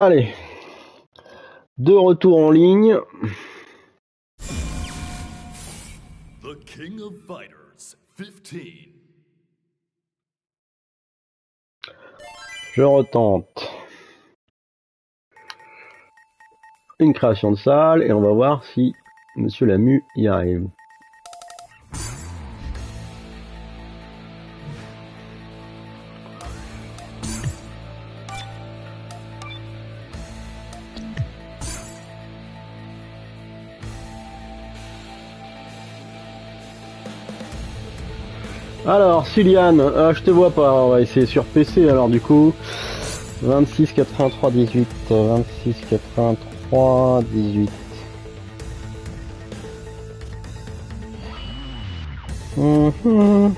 Allez. De retour en ligne. The King of Fighters 15. Je retente. Une création de salle et on va voir si Monsieur Lamu y arrive. Alors, Siliane, euh, je te vois pas, on va essayer sur PC alors du coup. 26 83 18 26 83 18 Mhm.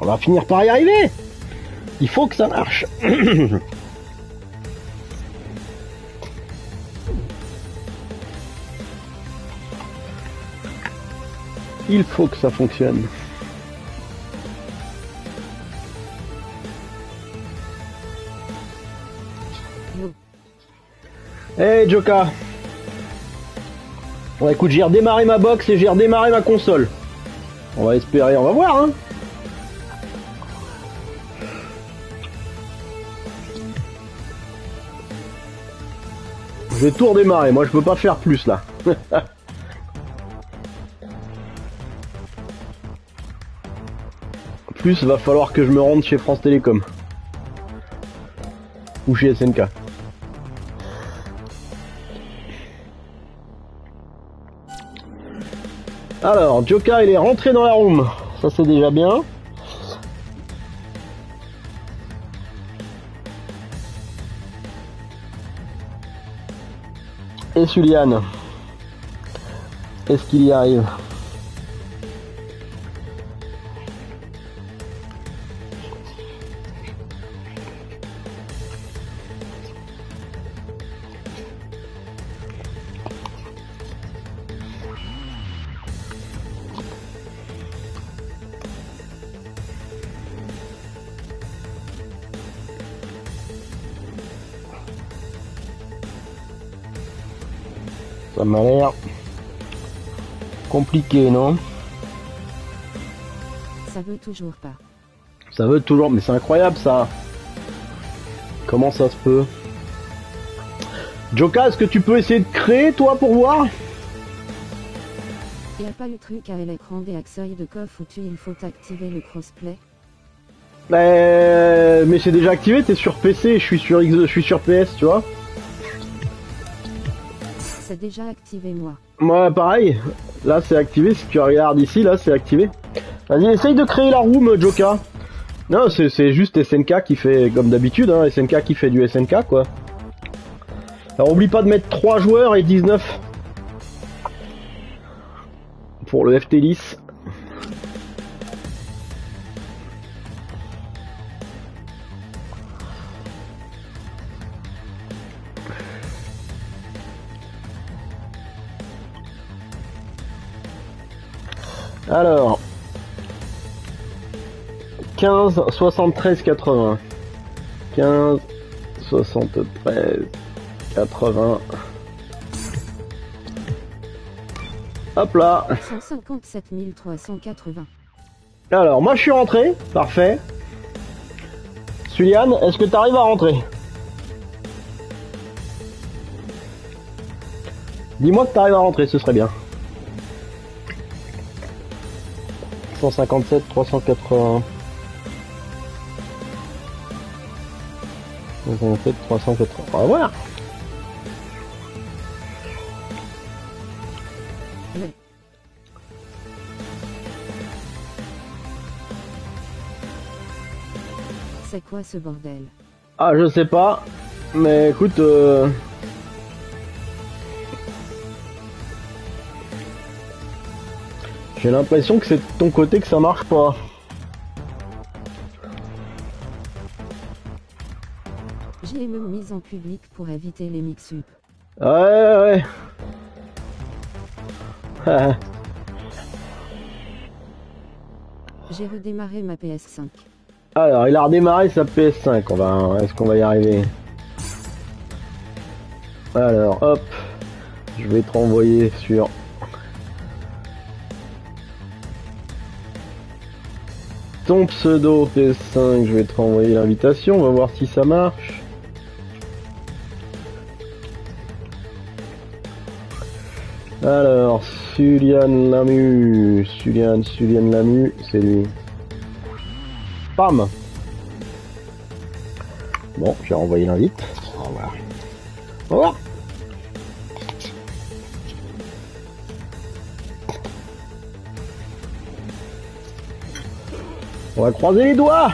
On va finir par y arriver Il faut que ça marche Il faut que ça fonctionne. Hey Joka Bon écoute, j'ai redémarré ma box et j'ai redémarré ma console. On va espérer, on va voir hein Je vais tout redémarrer, moi je peux pas faire plus là. va falloir que je me rende chez France Télécom. Ou chez SNK. Alors, Joka, il est rentré dans la room. Ça, c'est déjà bien. Et Suliane. Est-ce qu'il y arrive? Compliqué, non Ça veut toujours pas. Ça veut toujours, mais c'est incroyable ça. Comment ça se peut Joka, est-ce que tu peux essayer de créer toi pour voir Y a pas le truc à l'écran des accès de coffre où tu il faut activer le crossplay Euh, Mais c'est déjà activé, t'es sur PC, je suis sur X, je suis sur PS, tu vois c'est déjà activé moi. Moi pareil, là c'est activé, si tu regardes ici, là c'est activé. Vas-y, essaye de créer la room, Joka. Non, c'est juste SNK qui fait, comme d'habitude, hein, SNK qui fait du SNK, quoi. Alors oublie pas de mettre 3 joueurs et 19 pour le FT10. Alors, 15, 73, 80. 15, 73, 80. Hop là. 157 380. Alors, moi je suis rentré. Parfait. Suliane, est-ce que tu arrives à rentrer? Dis-moi que tu arrives à rentrer, ce serait bien. 157, 380. 157, 380. On va voir. Ouais. C'est quoi ce bordel? Ah, je sais pas. Mais écoute, euh... j'ai l'impression que c'est de ton côté que ça marche pas. J'ai même mise en public pour éviter les mix-up. Ouais, ouais. ouais. J'ai redémarré ma PS5. Alors, il a redémarré sa PS5. On va, est-ce qu'on va y arriver? Alors, hop, je vais te renvoyer sur. Ton pseudo PS5, je vais te renvoyer l'invitation. On va voir si ça marche. Alors, Sulian Lamu, Sulian, Sulian Lamu, c'est lui. Pam Bon, j'ai renvoyé l'invite. Au revoir. Au revoir On va croiser les doigts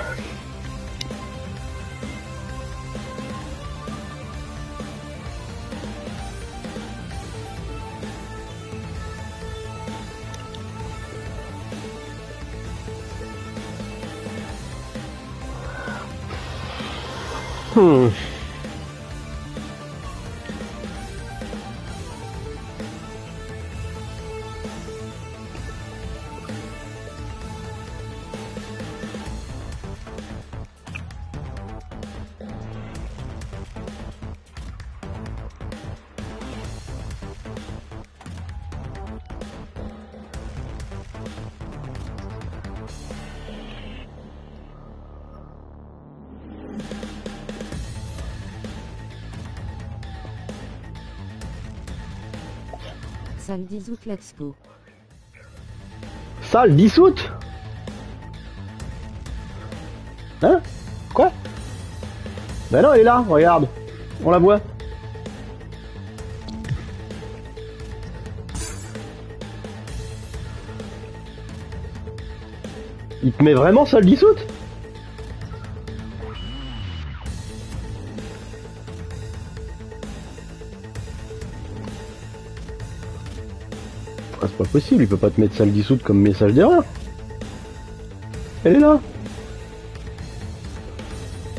Salle 10 août l'expo. Salle Hein? Quoi? Ben non, elle est là, regarde. On la voit. Il te met vraiment salle dissoute? Possible, il peut pas te mettre salle dissoute comme message d'erreur. Elle est là.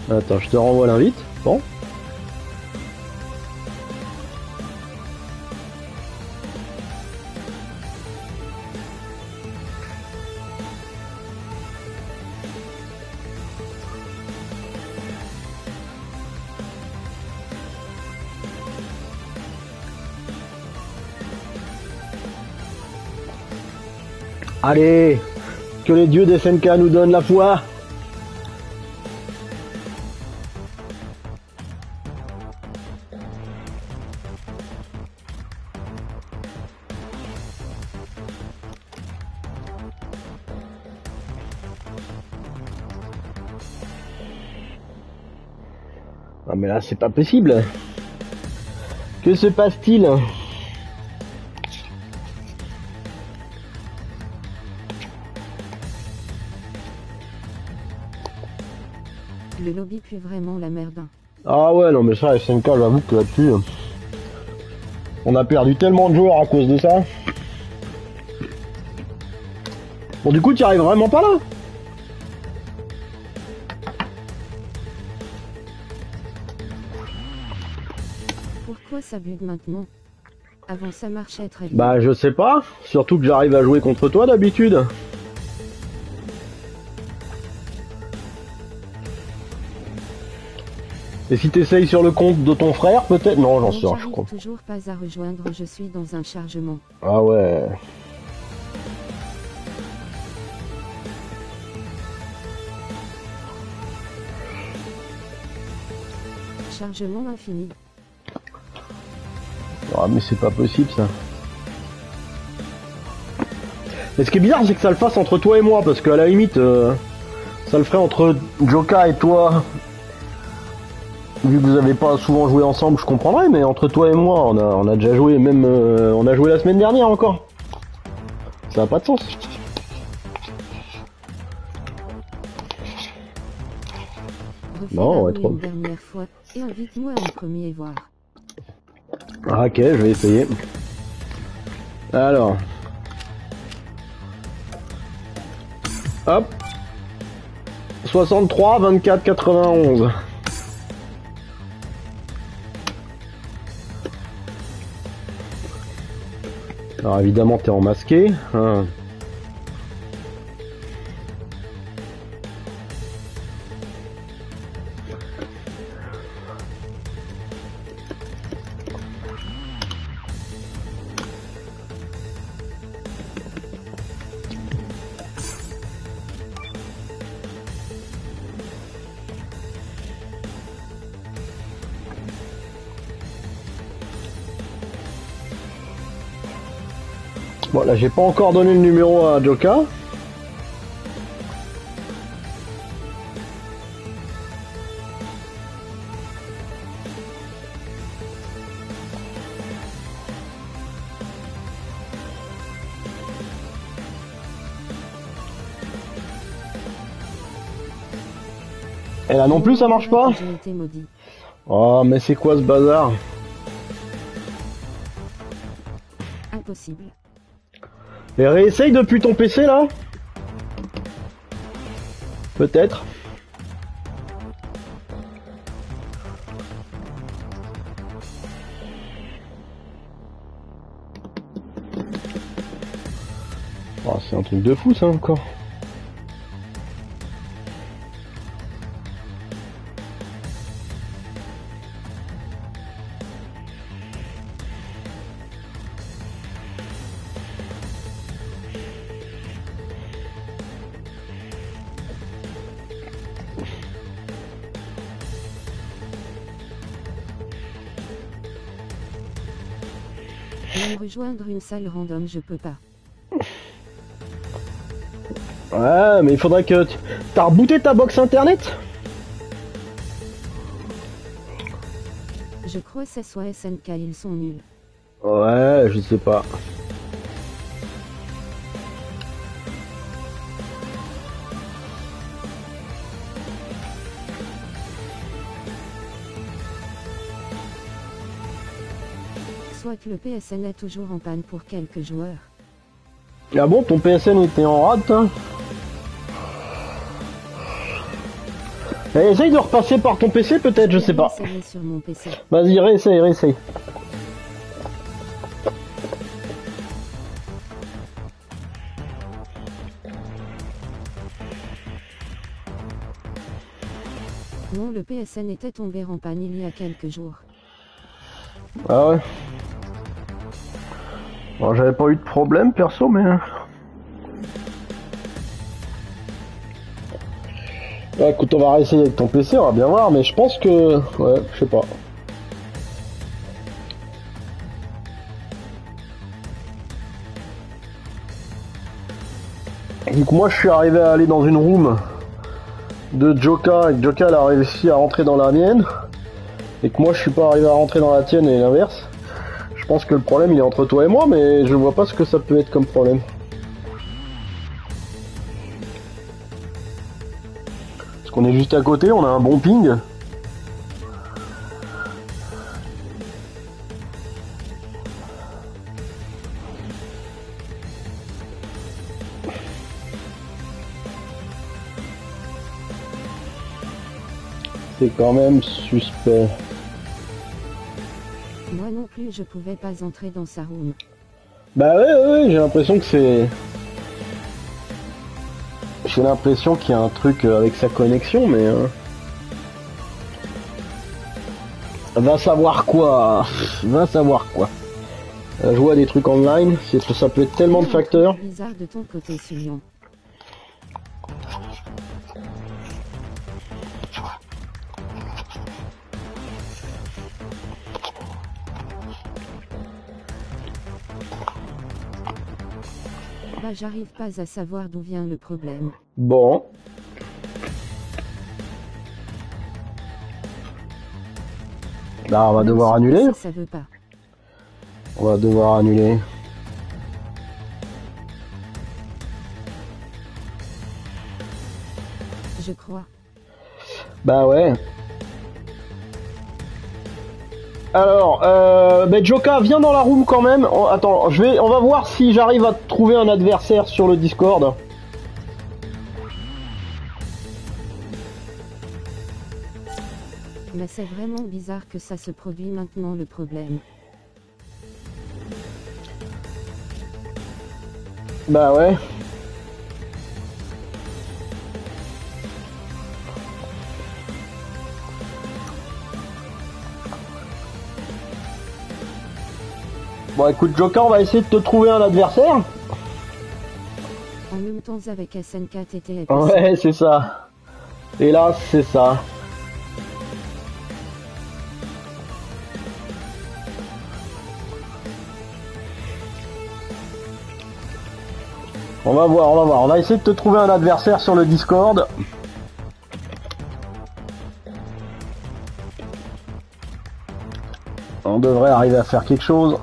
Attends, je te renvoie l'invite. Bon. Allez, que les dieux des SNK nous donnent la foi. Ah mais là c'est pas possible. Que se passe-t-il? Le lobby pue vraiment la merde. Ah ouais, non mais ça, SNK, j'avoue que là-dessus, on a perdu tellement de joueurs à cause de ça. Bon, du coup, tu arrives vraiment pas là Pourquoi ça bug maintenant? Avant ça marchait très bien. Bah, je sais pas. Surtout que j'arrive à jouer contre toi d'habitude. Et si t'essayes sur le compte de ton frère, peut-être? Non, j'en sais rien, je crois. toujours pas à rejoindre, je suis dans un chargement. Ah ouais. Chargement infini. Ah mais c'est pas possible ça. Mais ce qui est bizarre c'est que ça le fasse entre toi et moi parce qu'à la limite euh, ça le ferait entre Joka et toi. Vu que vous avez pas souvent joué ensemble je comprendrais mais entre toi et moi on a, on a déjà joué même euh, on a joué la semaine dernière encore. Ça n'a pas de sens. Non, ouais, trop. dernière fois et invite-moi en premier et voir. Ah, ok je vais essayer. Alors. Hop. 63, 24, 91. Alors évidemment t'es en masqué. hein. Là, j'ai pas encore donné le numéro à Joka. Et là non plus, ça marche pas. Oh, mais c'est quoi ce bazar? Impossible. Et réessaye depuis ton PC là Peut-être. Oh, c'est un truc de fou ça encore. Une salle random, je peux pas. Ouais, mais il faudrait que... tu- T'as rebooté ta box internet? Je crois que ce soit SNK, ils sont nuls. Ouais, je sais pas. Le PSN est toujours en panne pour quelques joueurs. Ah bon, ton PSN était en rate hein Eh, Essaye de repasser par ton PC peut-être, je sais pas. Vas-y, réessaye, réessaye. Non, le PSN était tombé en panne il y a quelques jours. Ah ouais. J'avais pas eu de problème perso, mais. hein. Ouais, écoute, on va réessayer avec ton PC, on va bien voir, mais je pense que. Ouais, je sais pas. Que moi je suis arrivé à aller dans une room de Joka et que Joka elle a réussi à rentrer dans la mienne et que moi je suis pas arrivé à rentrer dans la tienne et l'inverse, je pense que le problème il est entre toi et moi, mais je vois pas ce que ça peut être comme problème. Parce qu'on est juste à côté, on a un bon ping. C'est quand même suspect. Plus, je pouvais pas entrer dans sa room. Bah ouais, ouais, ouais, j'ai l'impression que c'est... J'ai l'impression qu'il y a un truc euh, avec sa connexion, mais... euh, Va savoir quoi Va savoir quoi Euh, Jouer à des trucs online, ça peut être tellement de facteurs. Bizarre de ton côté, Sulion. Bah, j'arrive pas à savoir d'où vient le problème. Bon. Là, on va Même devoir annuler. PC, Ça veut pas. On va devoir annuler. Je crois. Bah ouais. Alors, euh, ben Joka, viens dans la room quand même. Oh, attends, je vais, on va voir si j'arrive à trouver un adversaire sur le Discord. Mais c'est vraiment bizarre que ça se produit maintenant le problème. Bah ouais. Bon écoute Joka, on va essayer de te trouver un adversaire. En même temps avec SN4 TTF. Ouais, c'est ça. Hélas, c'est ça. On va voir, on va voir. On va essayer de te trouver un adversaire sur le Discord. On devrait arriver à faire quelque chose.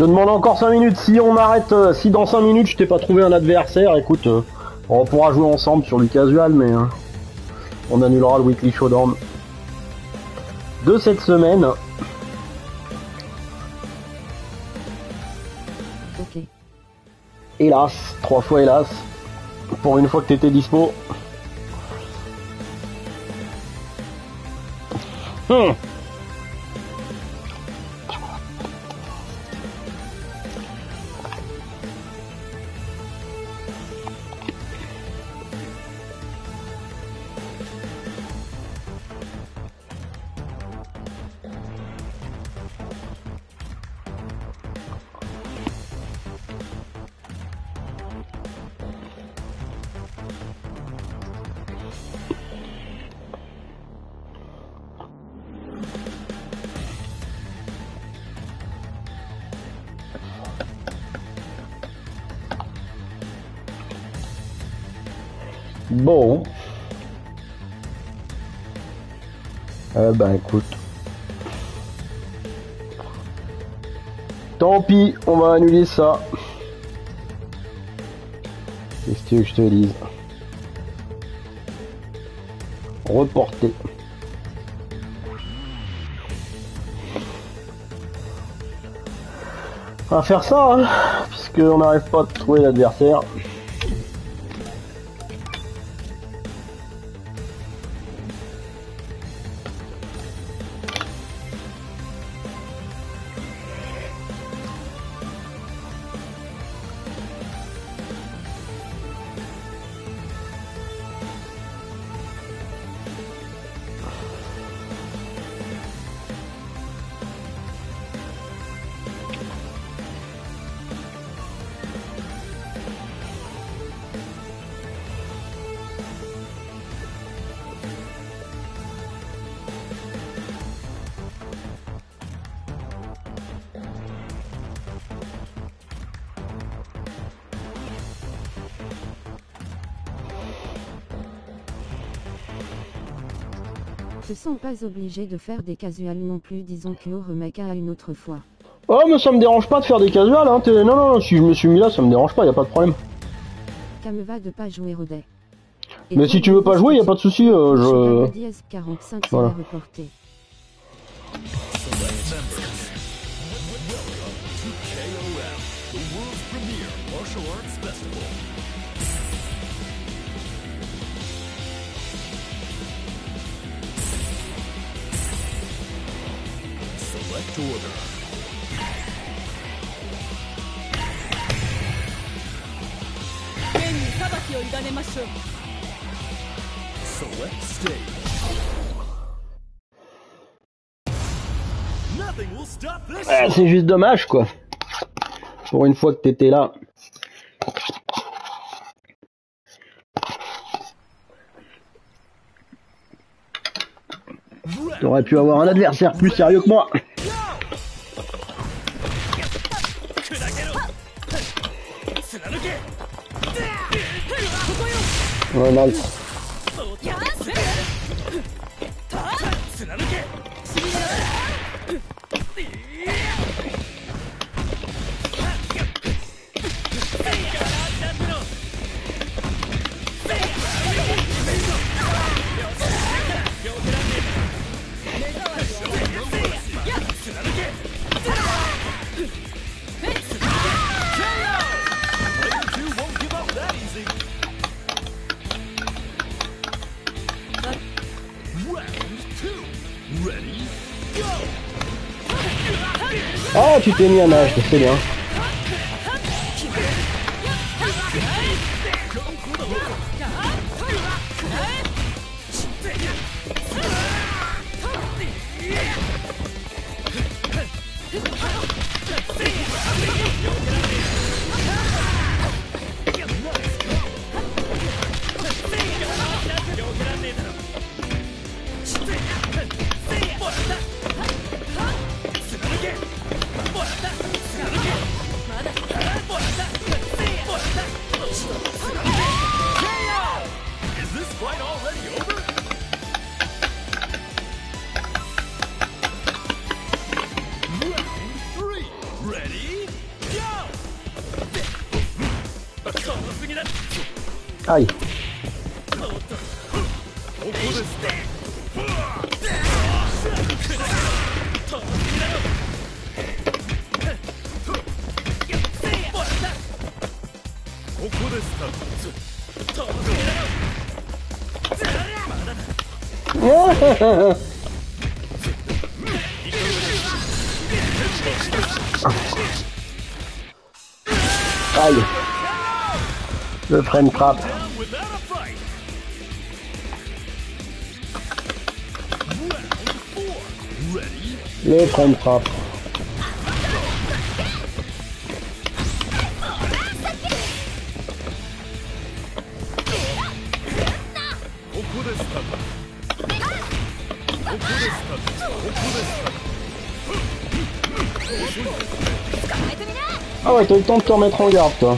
Te demande encore 5 minutes. Si on arrête, euh, si dans 5 minutes je t'ai pas trouvé un adversaire, écoute, euh, on pourra jouer ensemble sur du casual, mais euh, on annulera le weekly showdown de cette semaine. Ok. Hélas, trois fois hélas, pour une fois que t'étais dispo. Hmm. Eh ben écoute. Tant pis, on va annuler ça. Qu'est-ce que je te dise? Reporter. On va faire ça, hein, puisqu'on n'arrive pas à trouver l'adversaire. Se sens pas obligé de faire des casuals non plus, disons que au remake à une autre fois. Oh mais ça me dérange pas de faire des casuals hein. t'es- Non non si je me suis mis là ça me dérange pas, y a pas de problème. Ça me va de pas jouer au dé. Et Mais si tu veux pas jouer, y a pas de souci, euh, je Cheval dièse 45 Voilà. reporté. Order. Select stage. Ah, c'est juste dommage quoi. Pour une fois que t'étais là. T'aurais pu avoir un adversaire plus sérieux que moi. Ouais, Ah, tu t'es mis nie masz c'est bien. Aïe. Le frein frappe. Le frein frappe. Ah ouais, t'as eu le temps de te remettre en garde, toi.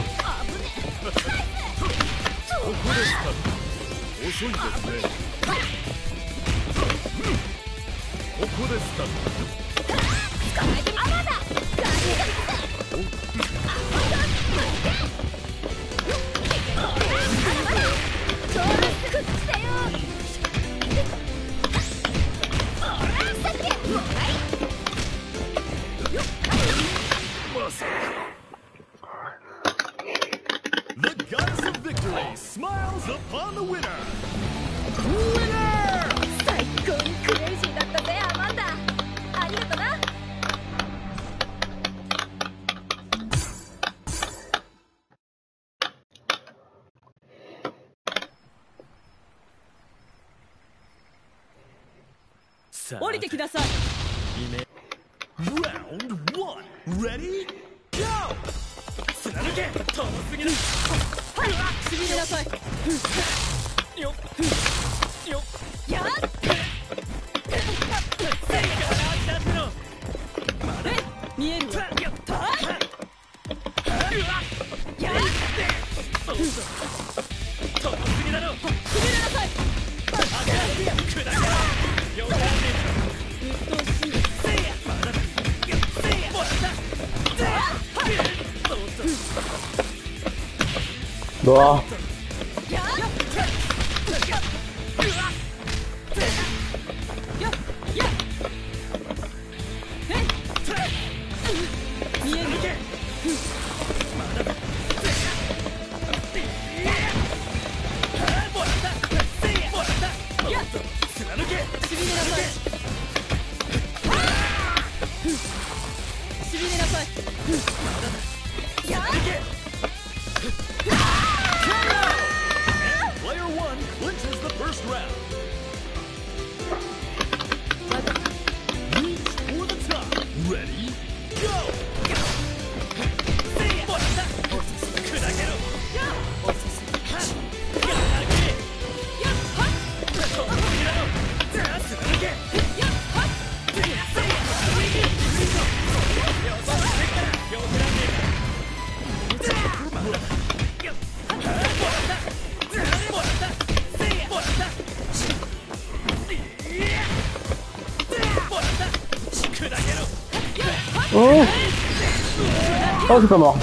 Oh, je suis pas mort.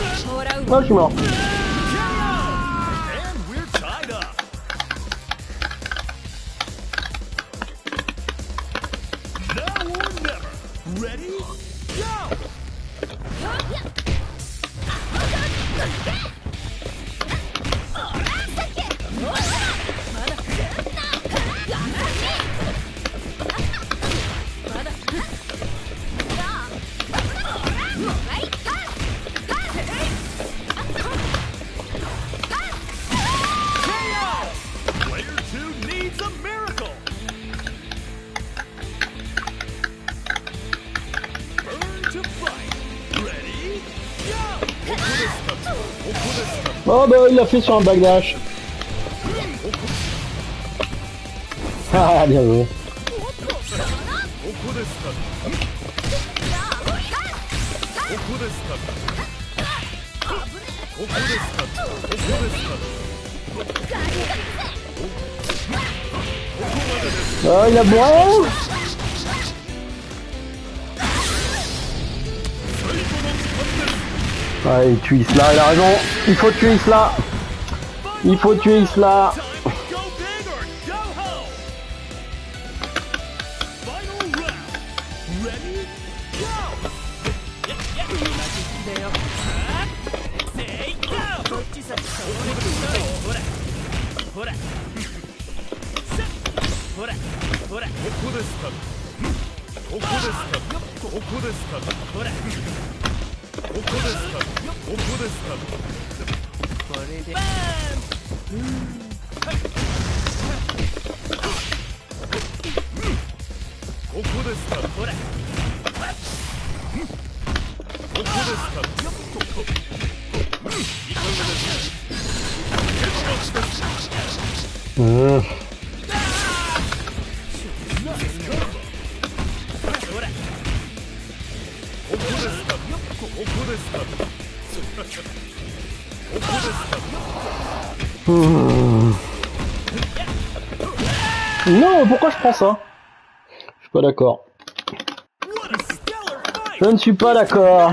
Non, je suis mort. il l'a fait sur un bagdash Ah, bien joué. Oh, il a bourré. Ouais, il tue, là, il a raison. Il faut tuer Isla. Il faut tuer Isla. Mmh. Non, pourquoi je prends ça Je suis pas d'accord. Je ne suis pas d'accord.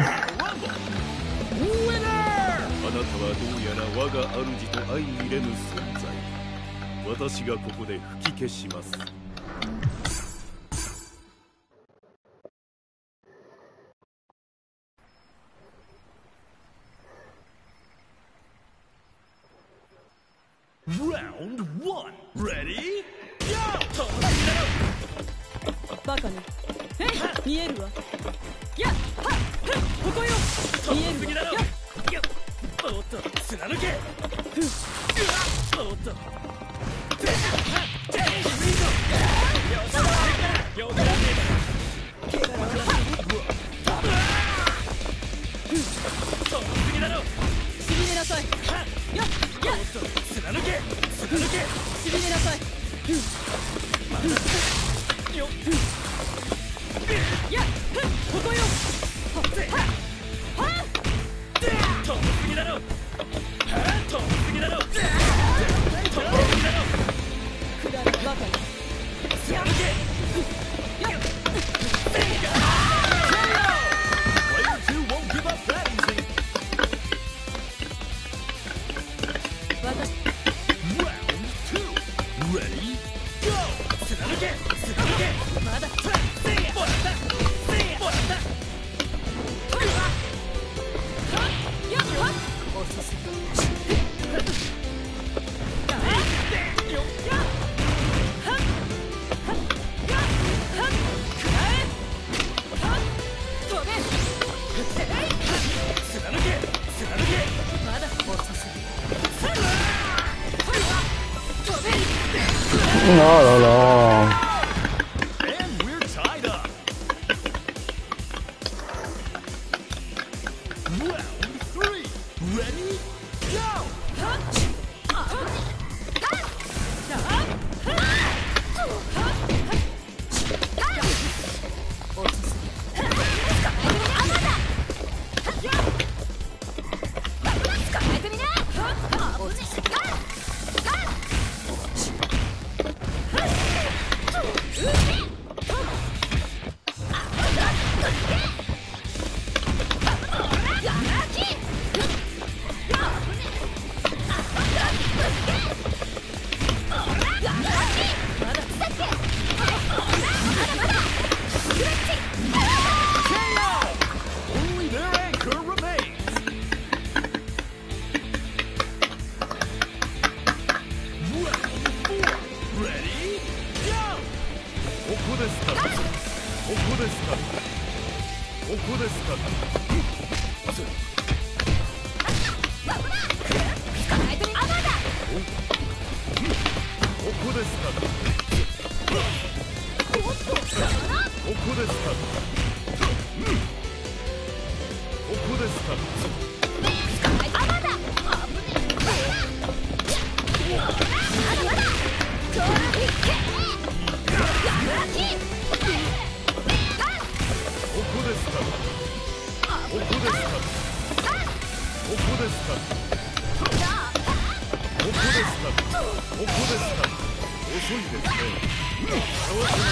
Round one. Ready? Go! バカに。え見えるわ。やはここよ。見えるすだろやおっと抜け。ふうわおっと。てはっ。ていいぞよしよからねえだ。ろよからねえだろふっとすぎだろ。しびれなさい。はっ。やっおっと砂抜け砂抜けしびれなさいよっやっここよはっはっ飛びすぎだろはっ飛びすぎだろ飛びすぎだろくだらんバカね砂抜けやっ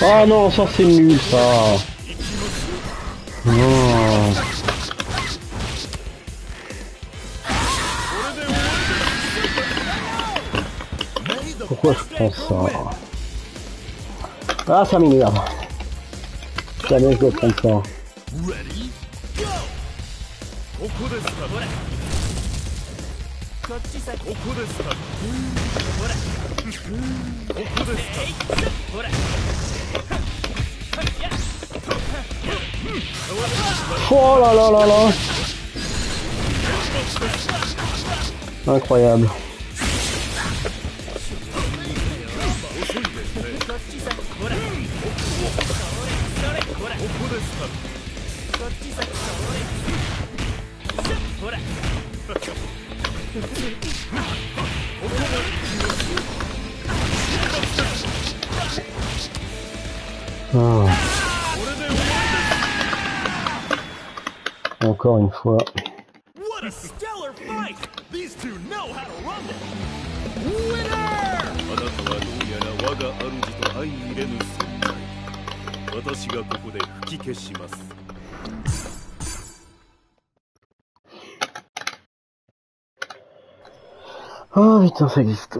Oh non, ça c'est nul ça. Oh. Pourquoi je prends ça Ah ça m'énerve. Ça bien je dois prendre ça. Oh là là là là Incroyable. 稼ぎして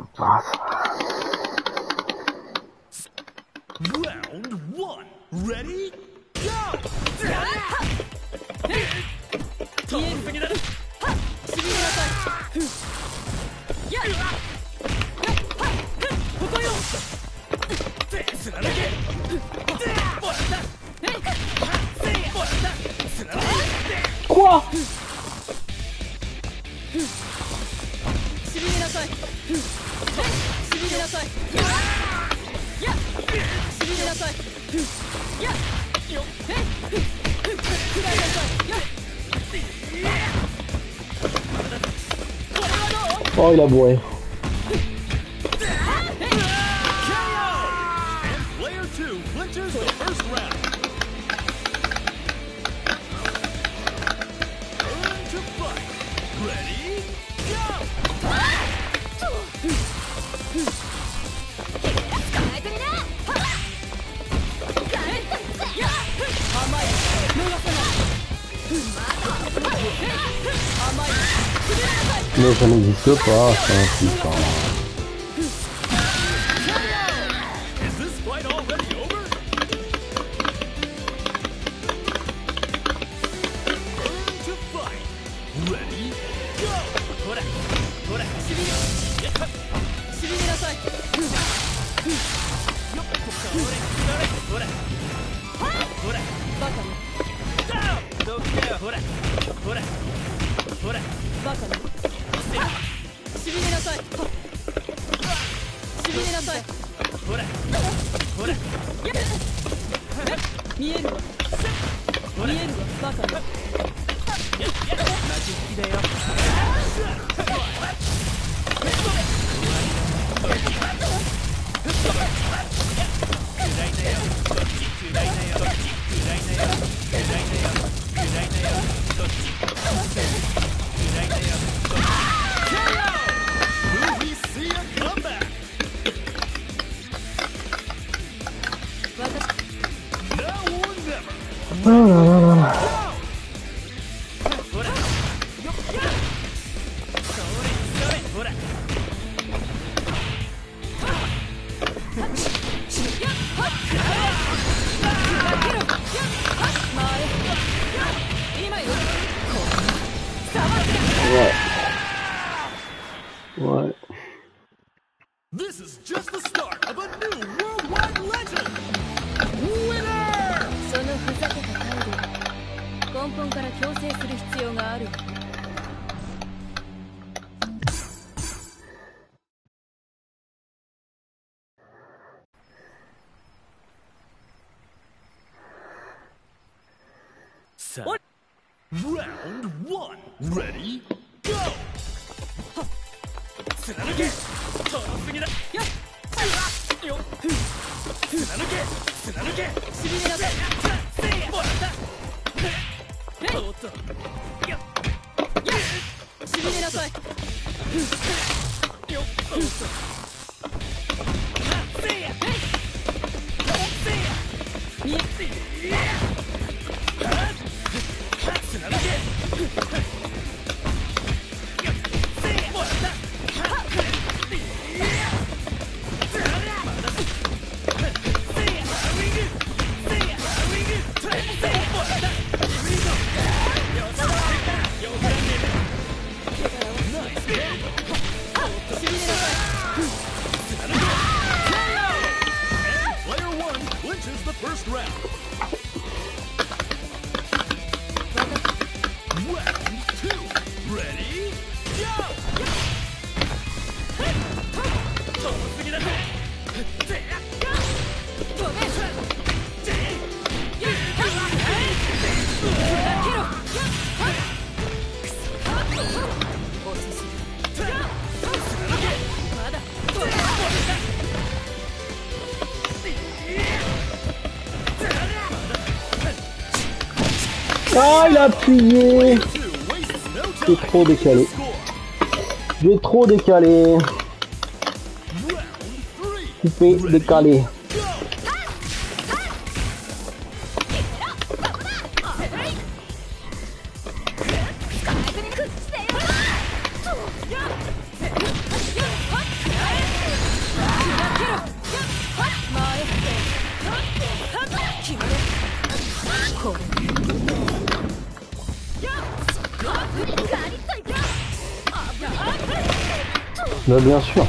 later, boy. Oh peux pas, c'est un hein, putain. appuyé. J'ai trop décalé. J'ai trop décalé. Coupé, décalé. Bah, bien sûr.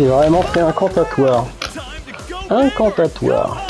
c'est vraiment très incantatoire. Incantatoire.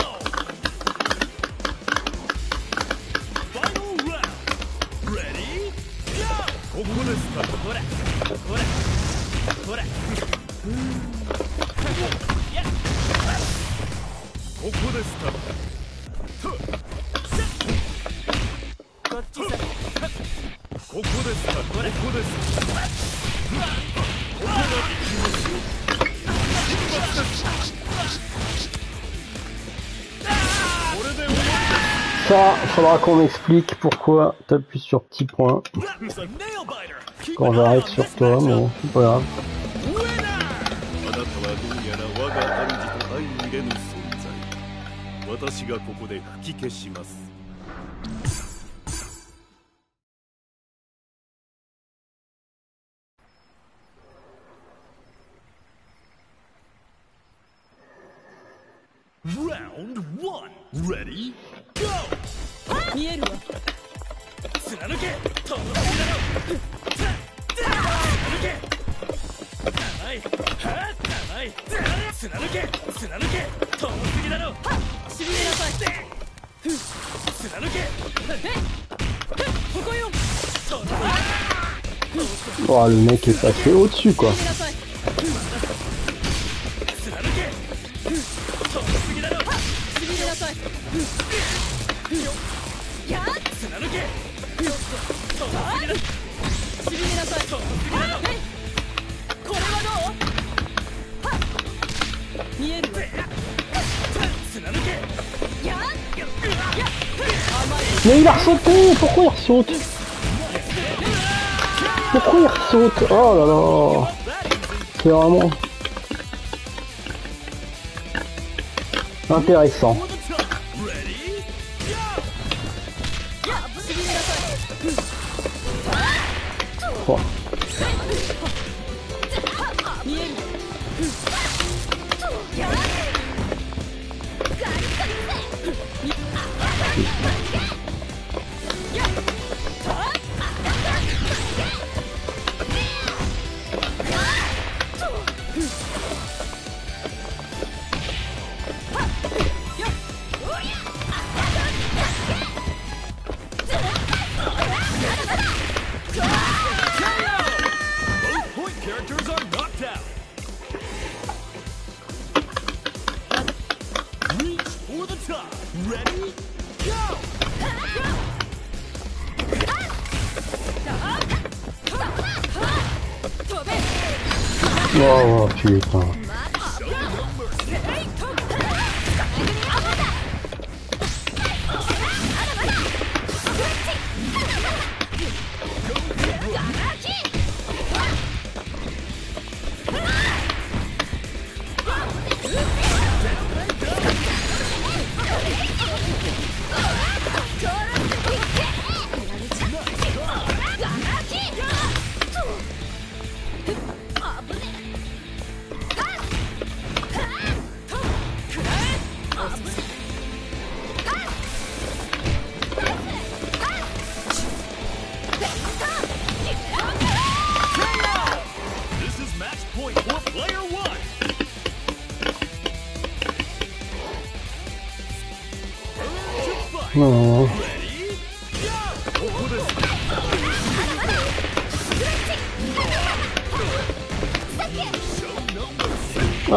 faudra qu'on explique pourquoi t'appuies sur petit point. Quand j'arrive sur toi, mais voilà. était passé au-dessus, quoi. Oh là là C'est vraiment... Intéressant.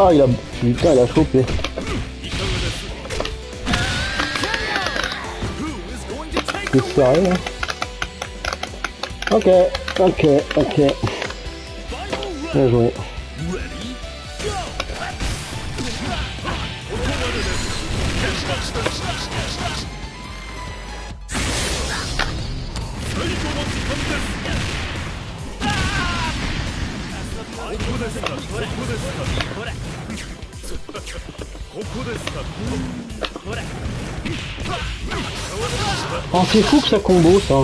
Ah, il a... Putain, il a chopé. T'es sérieux hein Ok, ok, ok. Bien joué. Oh, c'est fou que ça combo ça.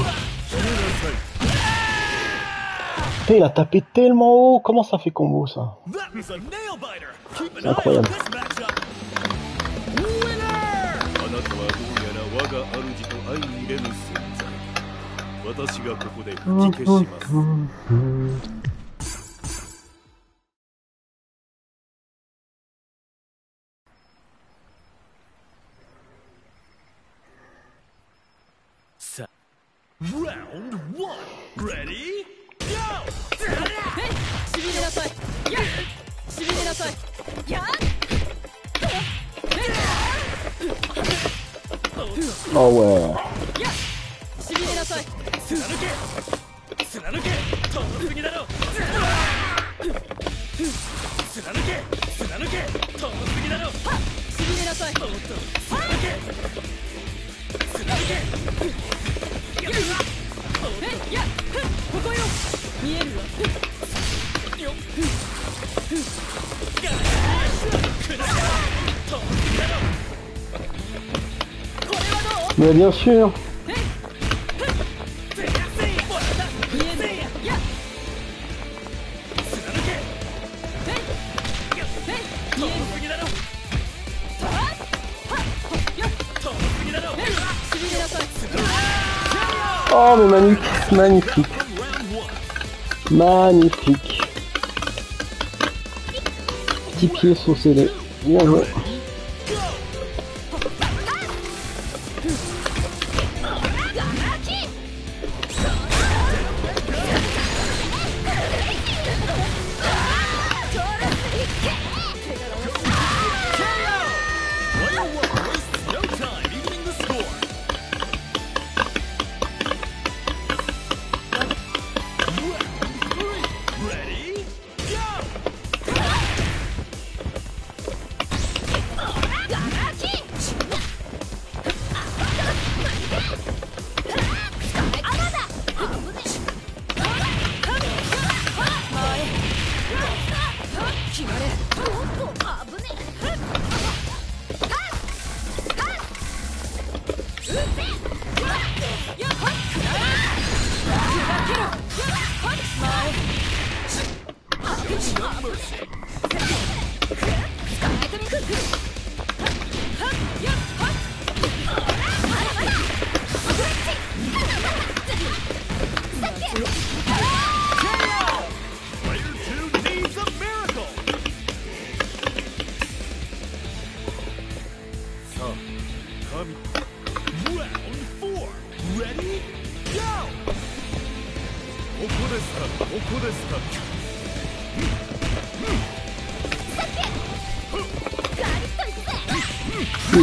Putain, il a tapé tellement haut. Comment ça fait combo ça? C'est incroyable. Round 1 Ready? Go! しびれなさい。やしびれなさい。や Oh ouais. しびれなさい。貫け。貫け。遠すぎだろ貫け。貫け。遠すぎだろしびれなさい。おっと貫け。貫け Mais bien sûr. Oh, mais magnifique. Magnifique. Magnifique. Petit pied saucé. Bien joué.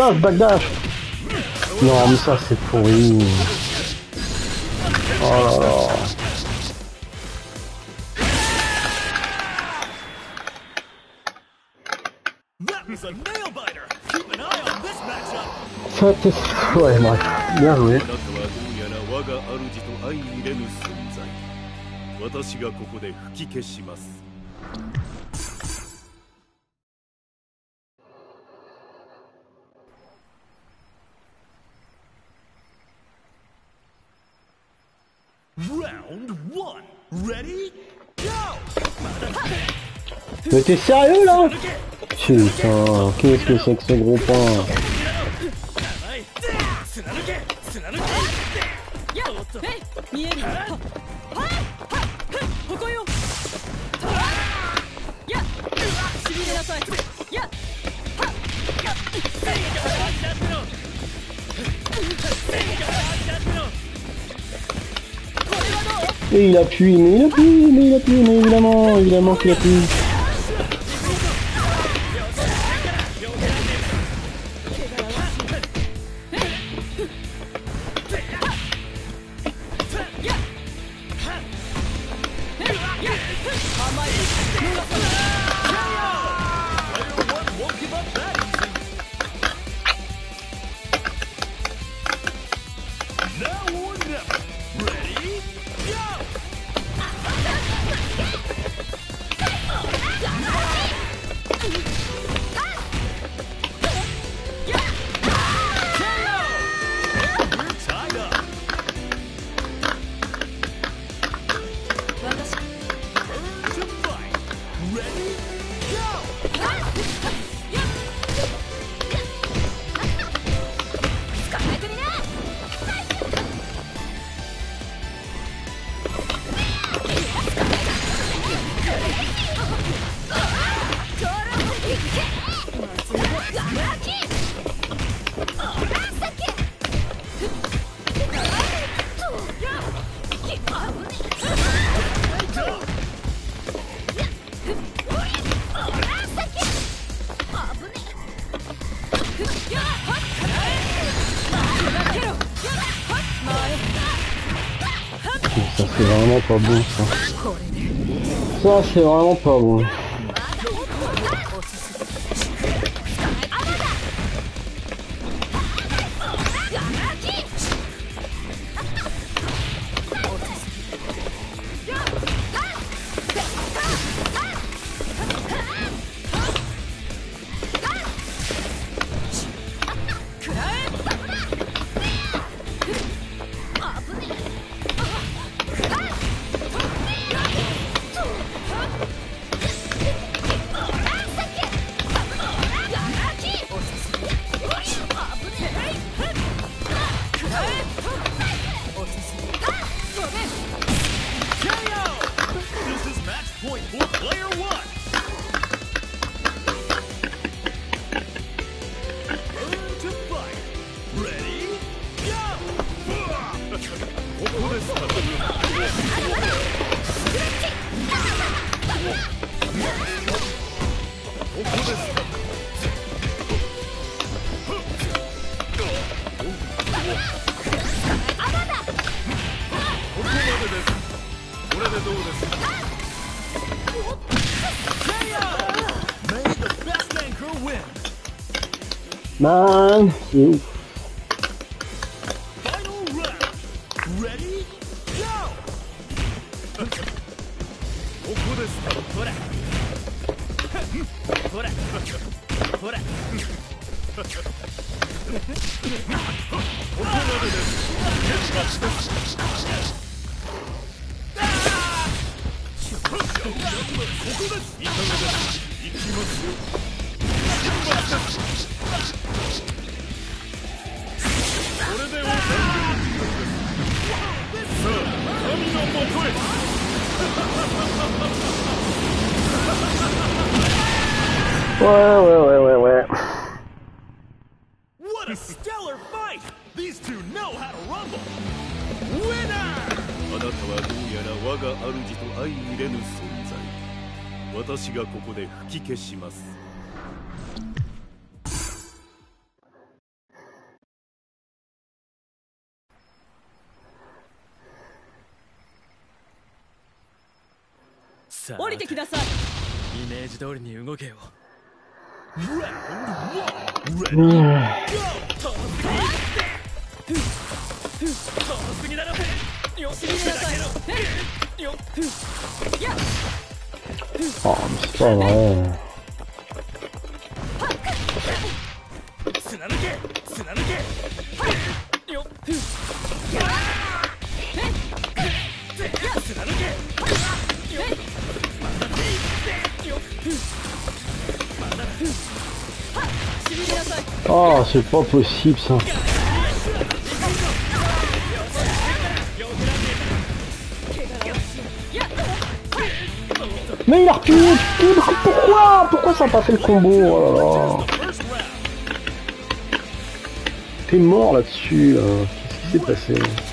Backdash, Non, mais ça c'est pourri. Oh là là. Ça, t'es... Ouais, bref. Bien joué. T'es sérieux là Putain, qu'est-ce que c'est que ce gros pain Et il appuie, mais il appuie, mais il appuie, mais évidemment, évidemment qu'il appuie. pas bon ça. Ça c'est vraiment pas bon. き消し c'est pas possible ça. Mais il a reculé Pourquoi Pourquoi ça n'a pas fait le combo. Oh T'es mort là-dessus. Là. dessus quest ce qui s'est passé?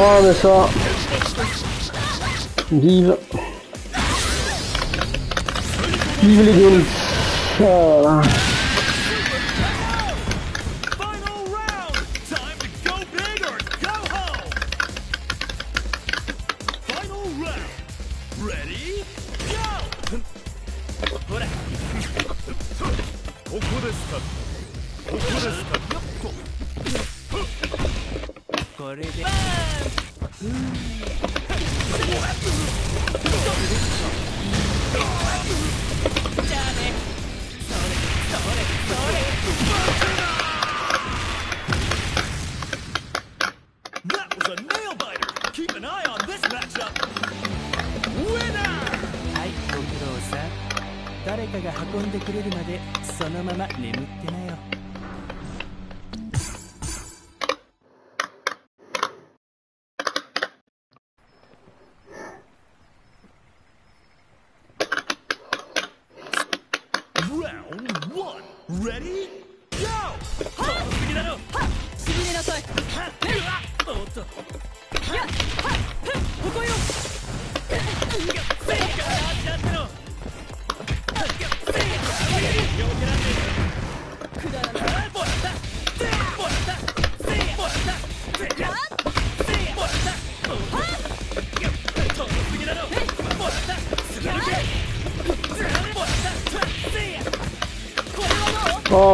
Oh mais ça. Vive. Vive les games voilà.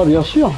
bien sûr.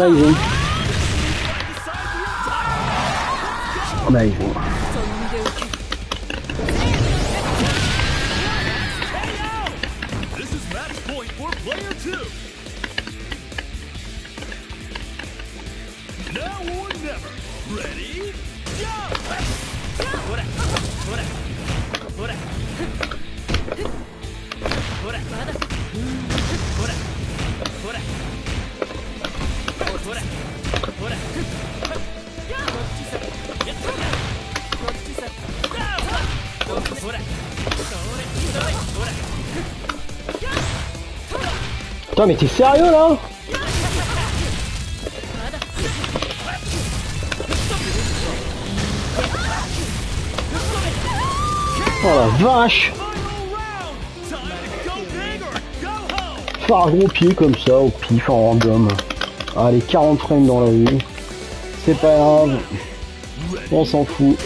Lain. Attends, mais t'es sérieux là Oh la vache Par gros pied comme ça, au pif, en random. Allez, 40 frames dans la rue. C'est pas grave. On s'en fout.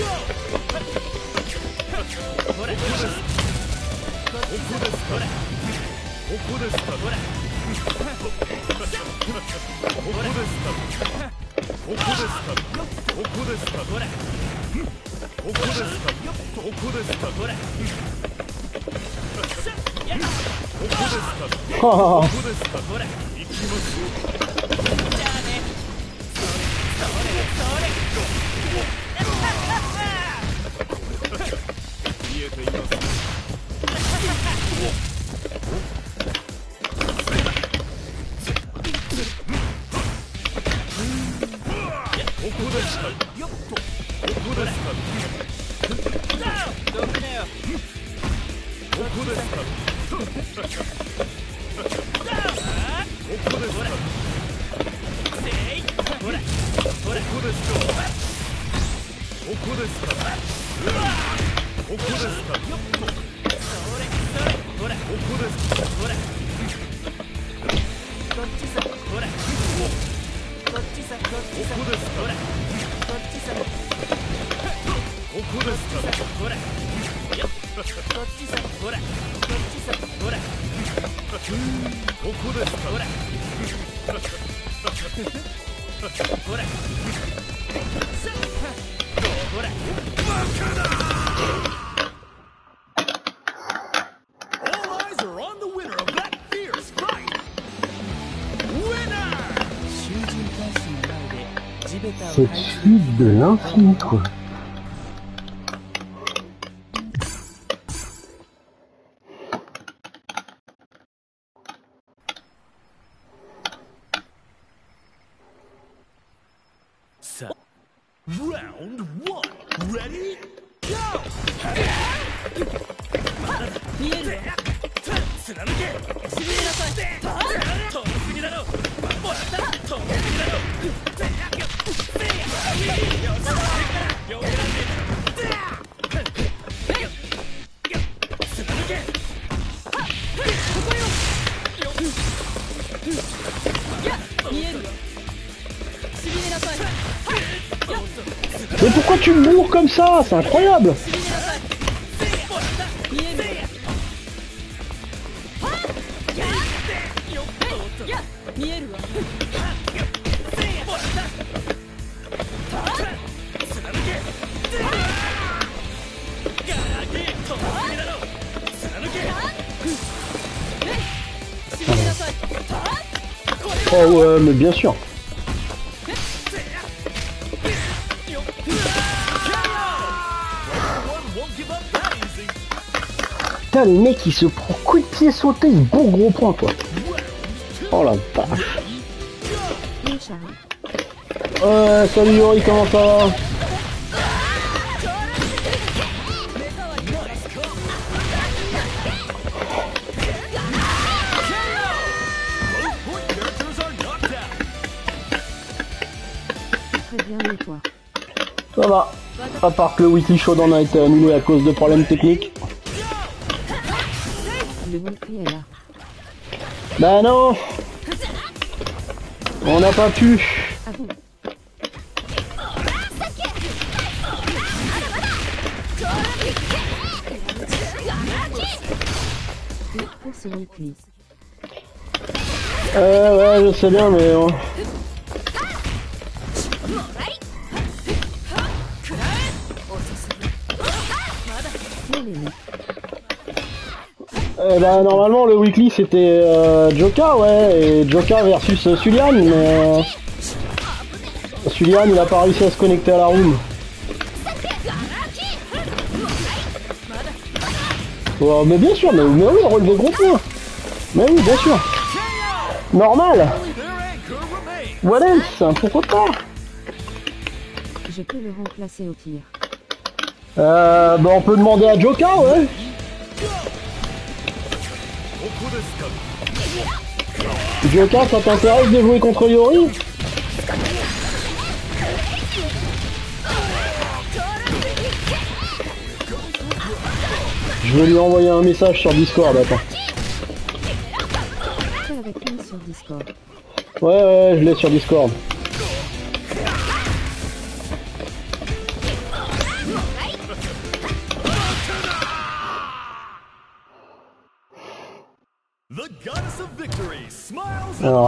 cette fuite de l'infini, quoi. C'est incroyable. Oh ouais, mais bien sûr. Mecs, ils se prend coup de pied sauté, ils bourrent gros point, quoi. Oh la vache. Ouais, salut Yori, comment ça va? Toi? Ça va. À part que le weekly showdown a été annulé à cause de problèmes techniques. Bah non On n'a pas pu. Euh, ouais, je sais bien, mais... euh, mecs, Eh bah normalement le weekly c'était euh, Joka ouais et Joka versus euh, Sulian mais euh, Sulian il a pas réussi à se connecter à la room. Mais bien sûr, mais, mais oui, relevé gros point. Mais oui, bien sûr. Normal. C'est un pourquoi pas? je peux le remplacer au pire. Euh, bah on peut demander à Joka ouais. Joka, ça t'intéresse de jouer contre Yori Je vais lui envoyer un message sur Discord, attends. Ouais, ouais, je l'ai sur Discord.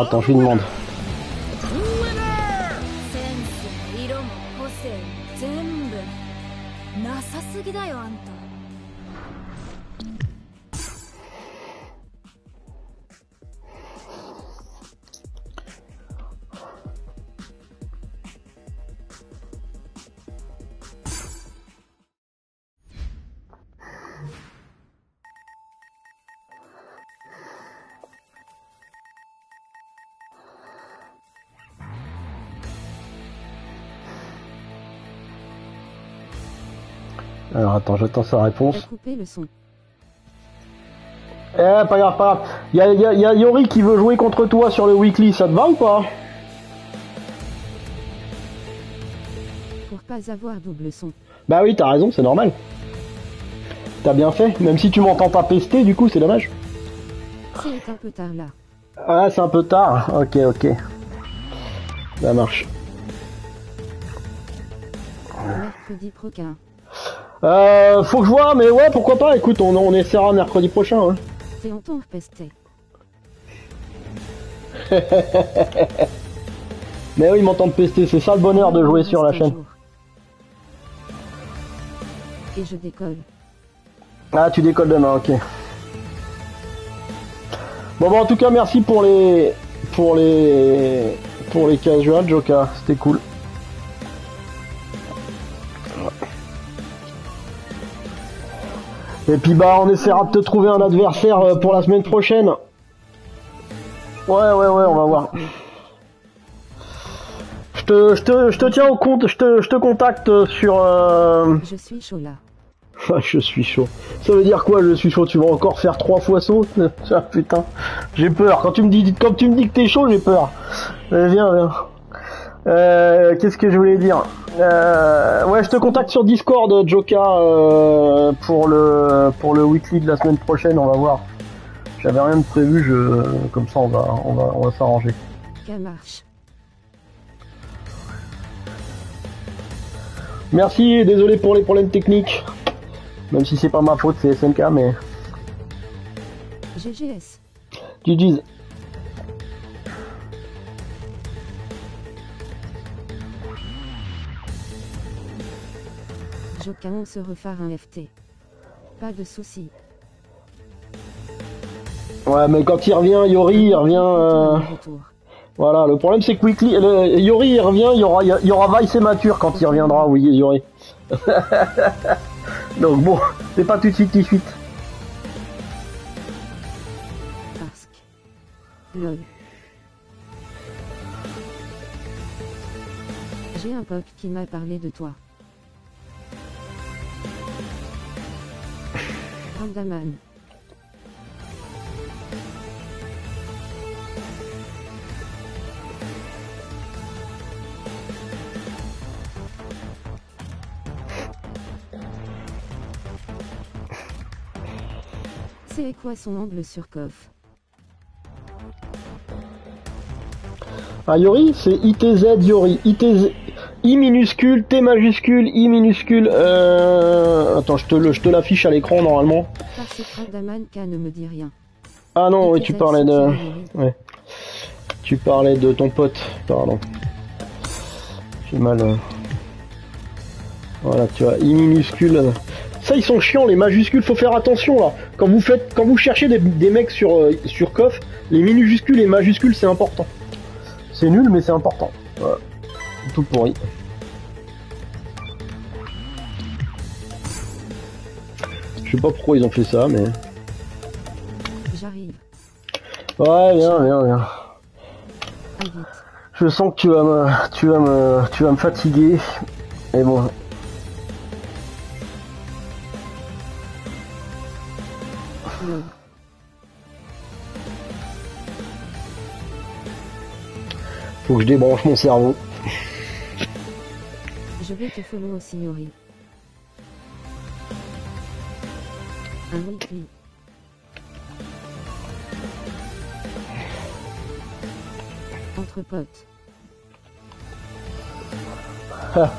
Attends, je lui demande. Alors attends, j'attends sa réponse. coupé le son. Eh, pas grave, pas grave. Y a, y a- y a Yori qui veut jouer contre toi sur le weekly, ça te va ou pas? Pour pas avoir double son. Bah oui, t'as raison, c'est normal. T'as bien fait, même si tu m'entends pas pester, du coup, c'est dommage. C'est un peu tard là. Ah, c'est un peu tard. Ok, ok. Ça marche. Mercredi prochain. Euh, faut que je vois, mais ouais, pourquoi pas. Écoute, on, on essaiera mercredi prochain. Hein. Pesté. Mais oui, ils m'entendent pester, c'est ça le bonheur de jouer sur la chaîne. Et je décolle. Ah, tu décolles demain, ok. Bon, bah, en tout cas, merci pour les, pour les, pour les casuals, Joka, c'était cool. Et puis bah, on essaiera de te trouver un adversaire euh, pour la semaine prochaine. Ouais, ouais, ouais, on va voir. Je te, je te, je te tiens au compte, je te, je te contacte sur. Euh... Je suis chaud là. Je suis chaud. Ça veut dire quoi, je suis chaud? Tu vas encore faire trois fois saut? Ah, putain, j'ai peur. Quand tu me dis, quand tu me dis que t'es chaud, j'ai peur. Viens, viens. Euh, Qu'est-ce que je voulais dire euh, Ouais, je te contacte sur Discord, Joka, euh, pour le pour le weekly de la semaine prochaine. On va voir. J'avais rien de prévu. Je, comme ça, on va, on va, on va s'arranger. Marche. Merci, désolé pour les problèmes techniques. Même si c'est pas ma faute, c'est SNK, mais GGS. GG's. Joka, on se refare un FT. Pas de soucis. Ouais, mais quand il revient, Yori, il revient. euh. Voilà, le problème c'est que Weekly, le- Yori il revient, il y aura, il y aura Vice et Mature quand il reviendra, oui, Yori. Donc bon, c'est pas tout de suite, tout de suite. Parce que. LOL. J'ai un pote qui m'a parlé de toi. C'est quoi son angle sur Koff Ah, Yori, c'est ITZ Yori. ITZ, I minuscule, T majuscule, I minuscule. Euh... Attends, je te, le- je te l'affiche à l'écran normalement. Ne me dit rien. Ah non, oui, tu parlais de. Ouais. Tu parlais de ton pote, pardon. J'ai mal. euh. Voilà, tu vois, I minuscule. Ça, ils sont chiants, les majuscules, faut faire attention là. Quand vous faites, quand vous cherchez des, des mecs sur, euh, sur KOF, les minuscules et majuscules, c'est important. C'est nul, mais c'est important. Voilà. Tout pourri. Je sais pas pourquoi ils ont fait ça, mais. J'arrive. Ouais, viens, viens, viens. Je sens que tu vas me, tu vas me, tu vas me fatiguer. Et bon. Faut que je débranche mon cerveau. Je vais te follow aussi Yori. Un weekly. Entre potes. Ah.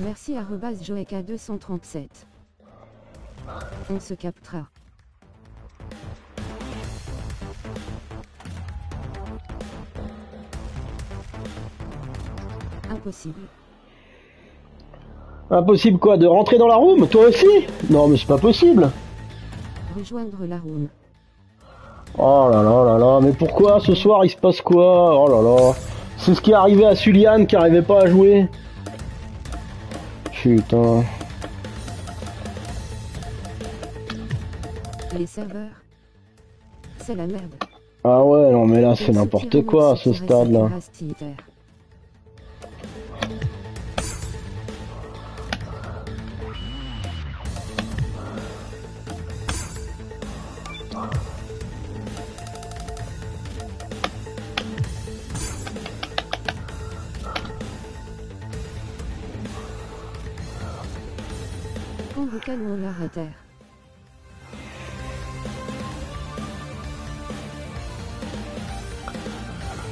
Merci arrobas Joeka 237. On se captera. Impossible. Impossible quoi De rentrer dans la room Toi aussi? Non mais c'est pas possible. Rejoindre la room. Oh là là là là, mais pourquoi ce soir il se passe quoi? Oh là là. C'est ce qui est arrivé à Suliane qui arrivait pas à jouer. Putain. Les serveurs. C'est la merde. Ah ouais, non mais là c'est n'importe quoi à ce stade là.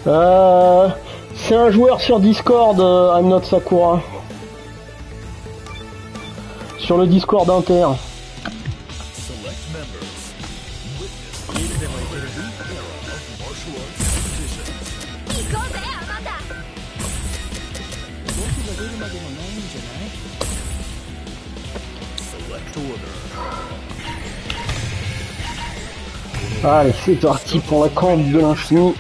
Euh, c'est un joueur sur Discord, euh, Sakura. Sur le Discord inter. Allez, c'est parti pour la camp de l'infini.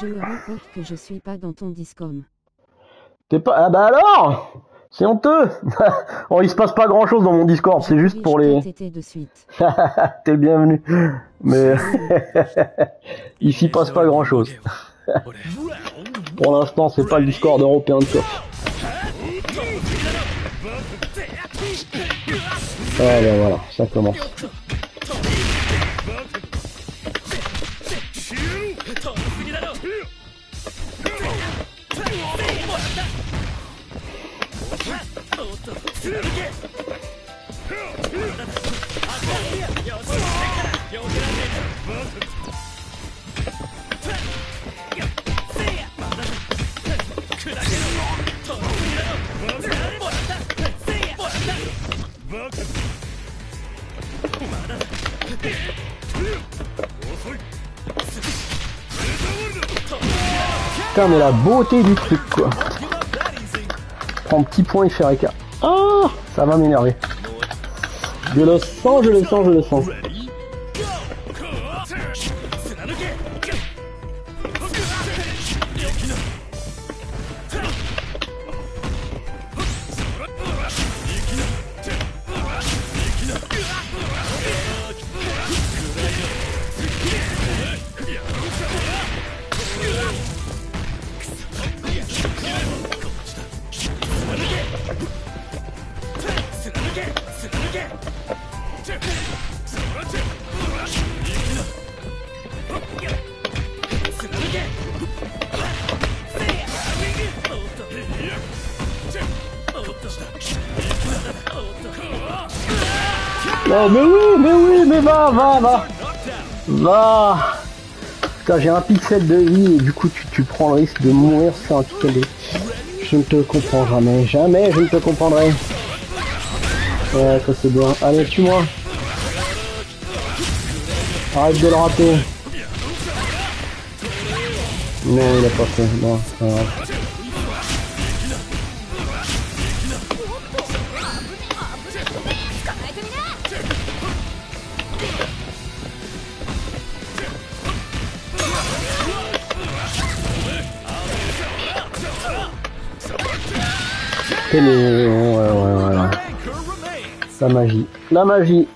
Je me rends compte que je suis pas dans ton discom. T'es pas... Ah bah alors C'est honteux Oh, il se passe pas grand chose dans mon Discord, c'est juste pour les... TT de suite. T'es le bienvenu. Mais il s'y passe pas grand chose. Pour l'instant, c'est pas le Discord européen de coffre. Allez, voilà, ça commence. Putain, mais la beauté du truc, quoi. Prends petit point et écart. Ah Ça va m'énerver. Je le sens, je le sens, je le sens. Va, va. Putain, j'ai un pixel de vie et du coup, tu, tu prends le risque de mourir sur un pixel. Je ne te comprends jamais, jamais je ne te comprendrai. Ouais, ça c'est bien. Allez, tue-moi. Arrête de le rater. Non, il a pas fait. Non, c'est pas grave. Remains. La magie. La magie.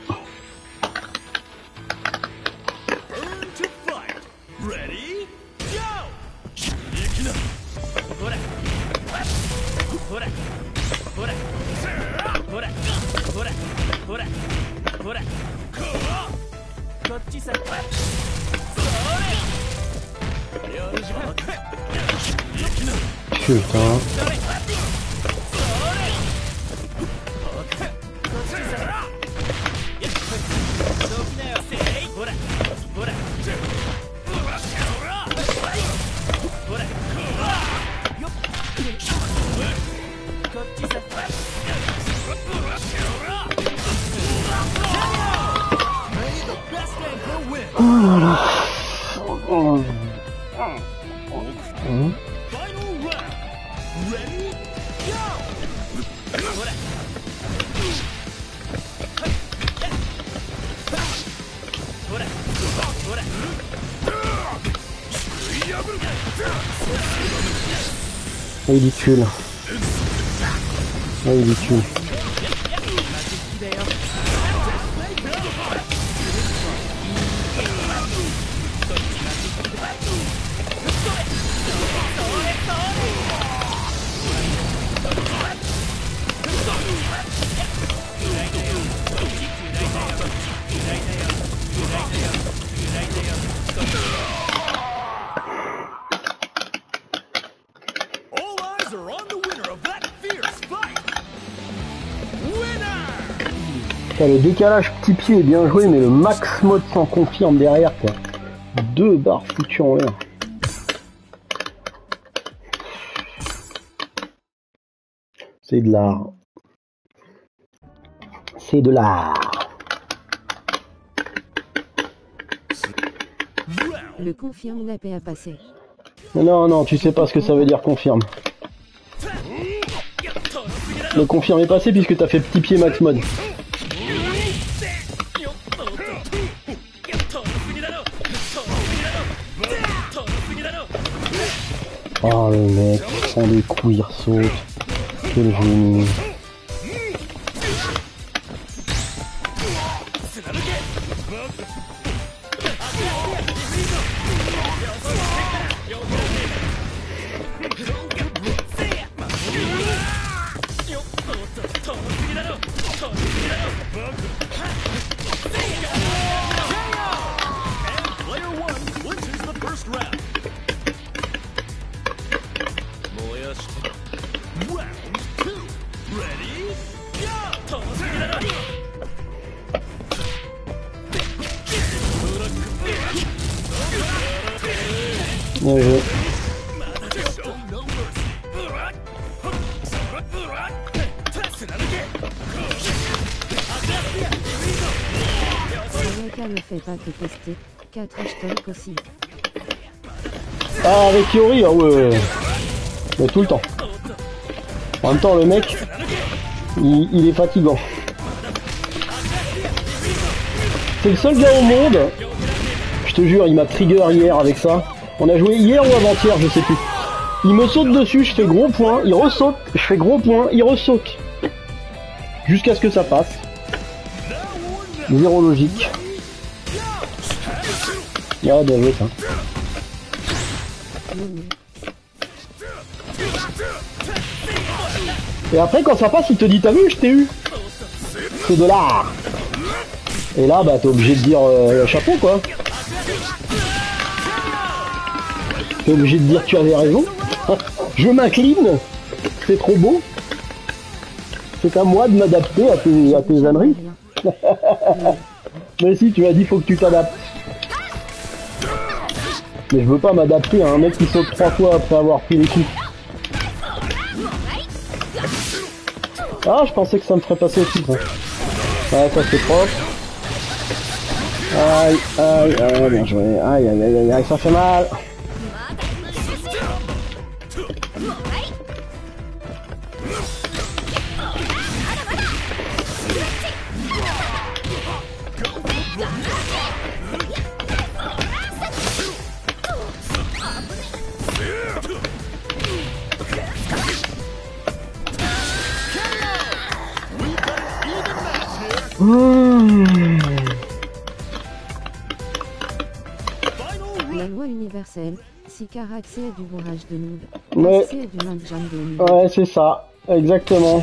Ridicule. On the winner of that fierce fight. Winner! Putain, le décalage petit pied est bien joué, mais le max mode s'en confirme derrière, quoi. Deux barres foutues en l'air. C'est de l'art. C'est de l'art. Le confirme la paix à passer. Non, non, tu sais pas ce que ça veut dire confirme. Le confirme est passé puisque t'as fait petit pied max mode. Oh le mec, prend des coups, il ressaute. Quel génie. Yori, ah. Mais tout le temps. En même temps, le mec, il, il est fatigant. C'est le seul gars au monde, je te jure, il m'a trigger hier avec ça. On a joué hier ou avant-hier, je sais plus. Il me saute dessus, je fais gros point, il ressaute, je fais gros point, il ressaute. Jusqu'à ce que ça passe. Zéro logique. Ah, bien joué ça. Et après, quand ça passe, il te dit T'as vu, je t'ai eu C'est de l'art Et là, bah, t'es obligé de dire euh, chapeau, quoi. T'es obligé de dire Tu avais raison. je m'incline. C'est trop beau. C'est à moi de m'adapter à tes, à tes âneries. Mais si, tu m'as dit Faut que tu t'adaptes. Mais je veux pas m'adapter à un mec qui saute trois fois après avoir pris les coups. Ah, je pensais que ça me ferait passer aussi, ça. Ouais, ça c'est propre. Aïe, aïe, aïe, bien joué. Aïe, aïe, aïe, aïe, ça fait mal. Karaxé est du bourrage de noob, Ouais. c'est du de noob. Ouais, c'est ça. Exactement.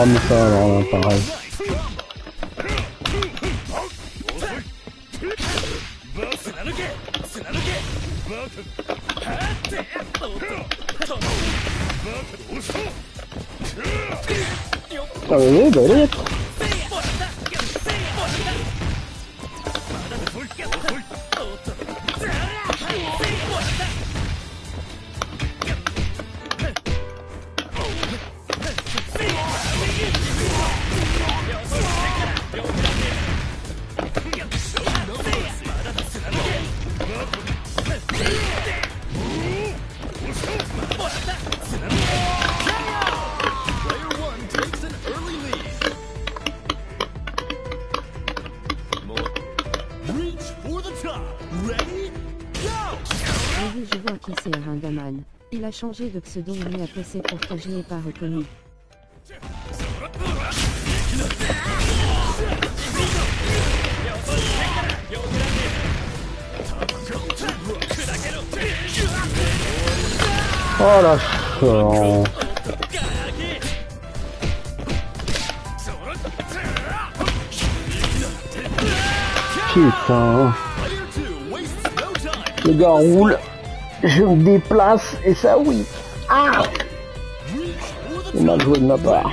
on the phone all on five. So, a little bit fan. Il a changé de pseudo et mis à PC pour que je n'ai pas reconnu. Oh la chance. Putain. Le gars roule. Je me déplace et ça oui. Ah C'est mal joué de ma part.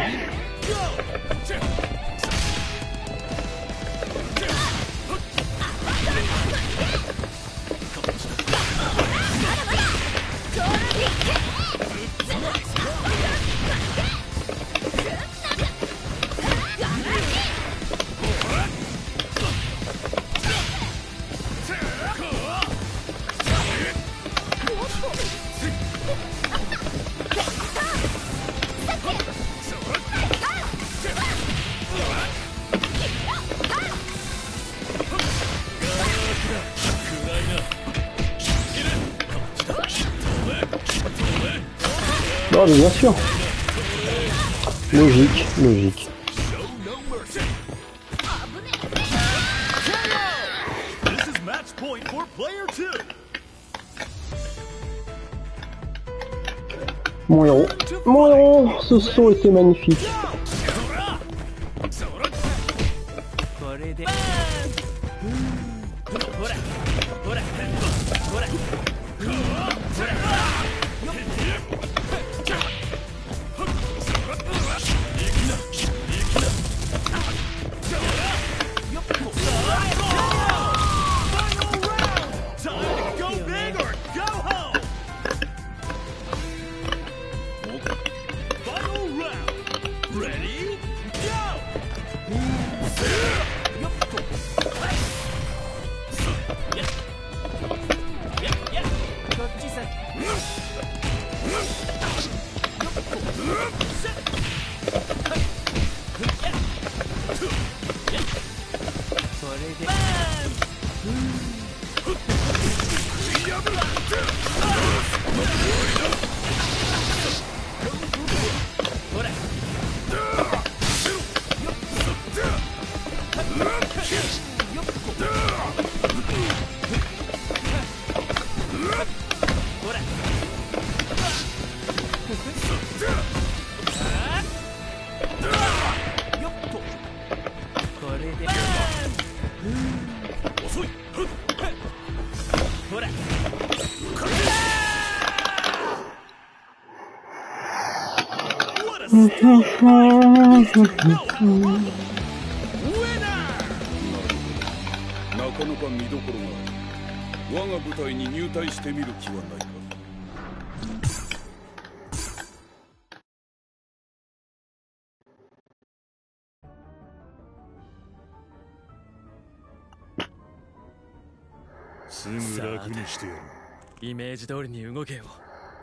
Saut était magnifique. かなか見どころがある我が部隊に入隊してみる気はないかすぐ楽にしてやる。イメージ通りに動けよ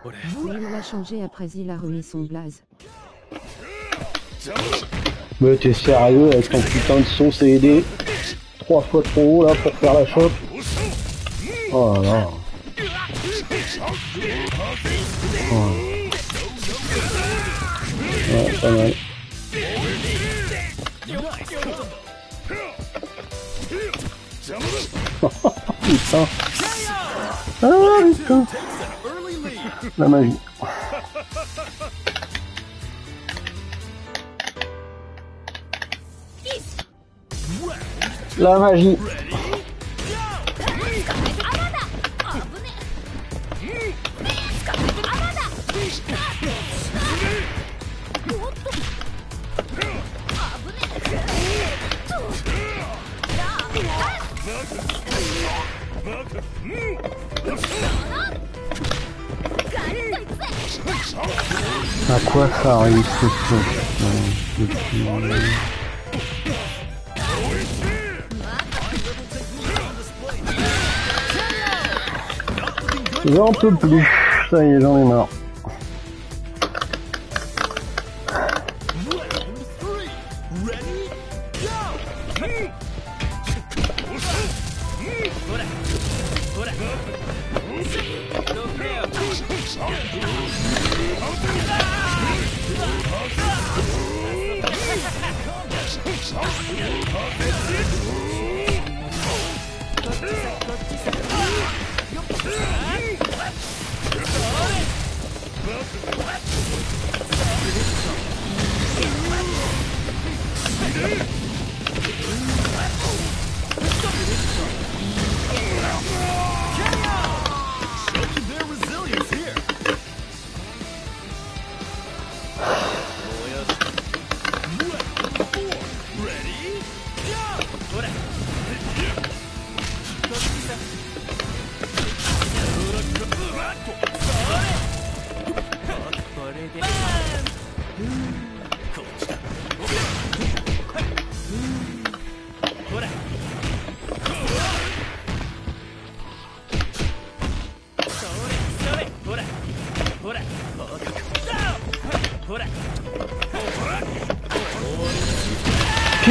俺 Mais il l'a changé après il a remis son blaze. T'es sérieux avec ton putain de son CED Trois fois trop haut là pour faire la chope Oh là. Oh. Ouais, pas mal. putain. Ah putain. La magie. La magie. À quoi ça arrive ce J'en peux plus. Ça y est, j'en ai marre. Ah! Yeah.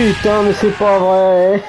Putain, mais c'est pas vrai.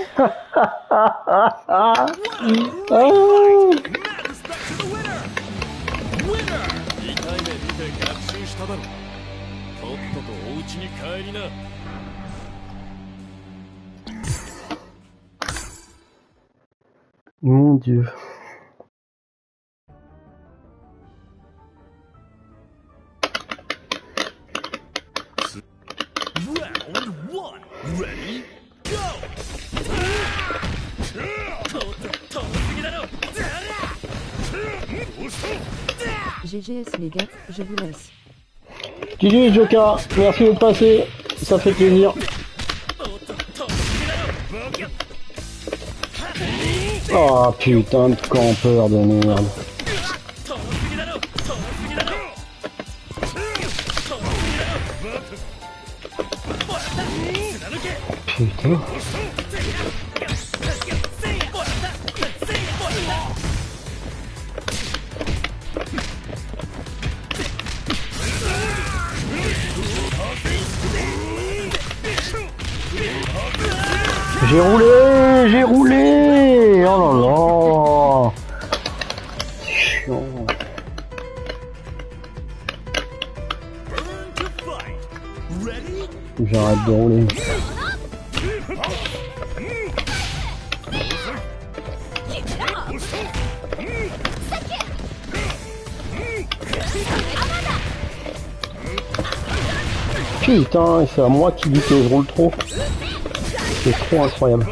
Merci Joka, merci de passer, ça fait plaisir. Oh putain de campeur de merde. c'est à moi qui dit que je trop. C'est trop incroyable.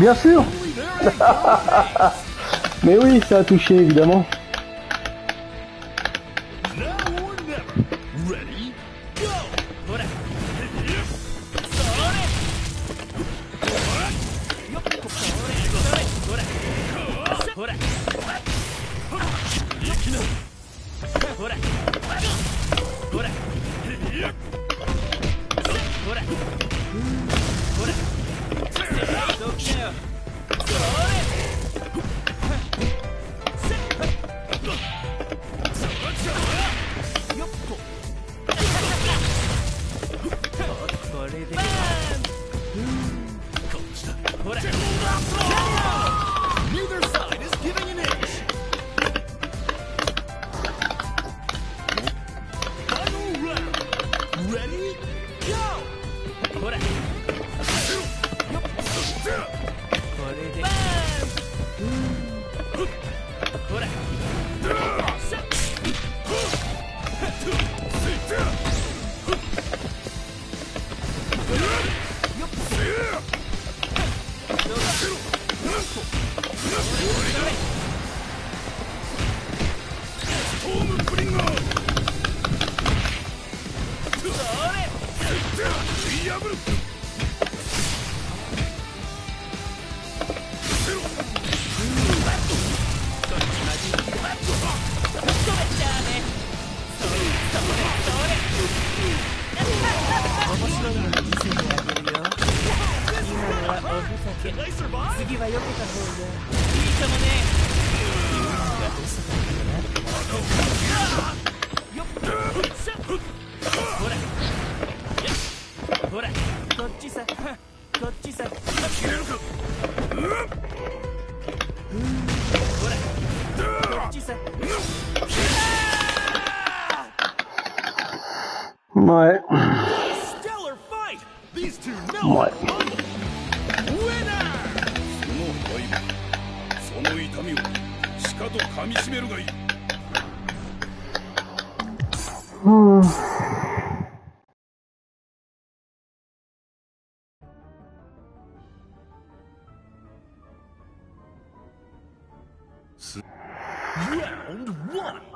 bien sûr Mais oui, ça a touché évidemment.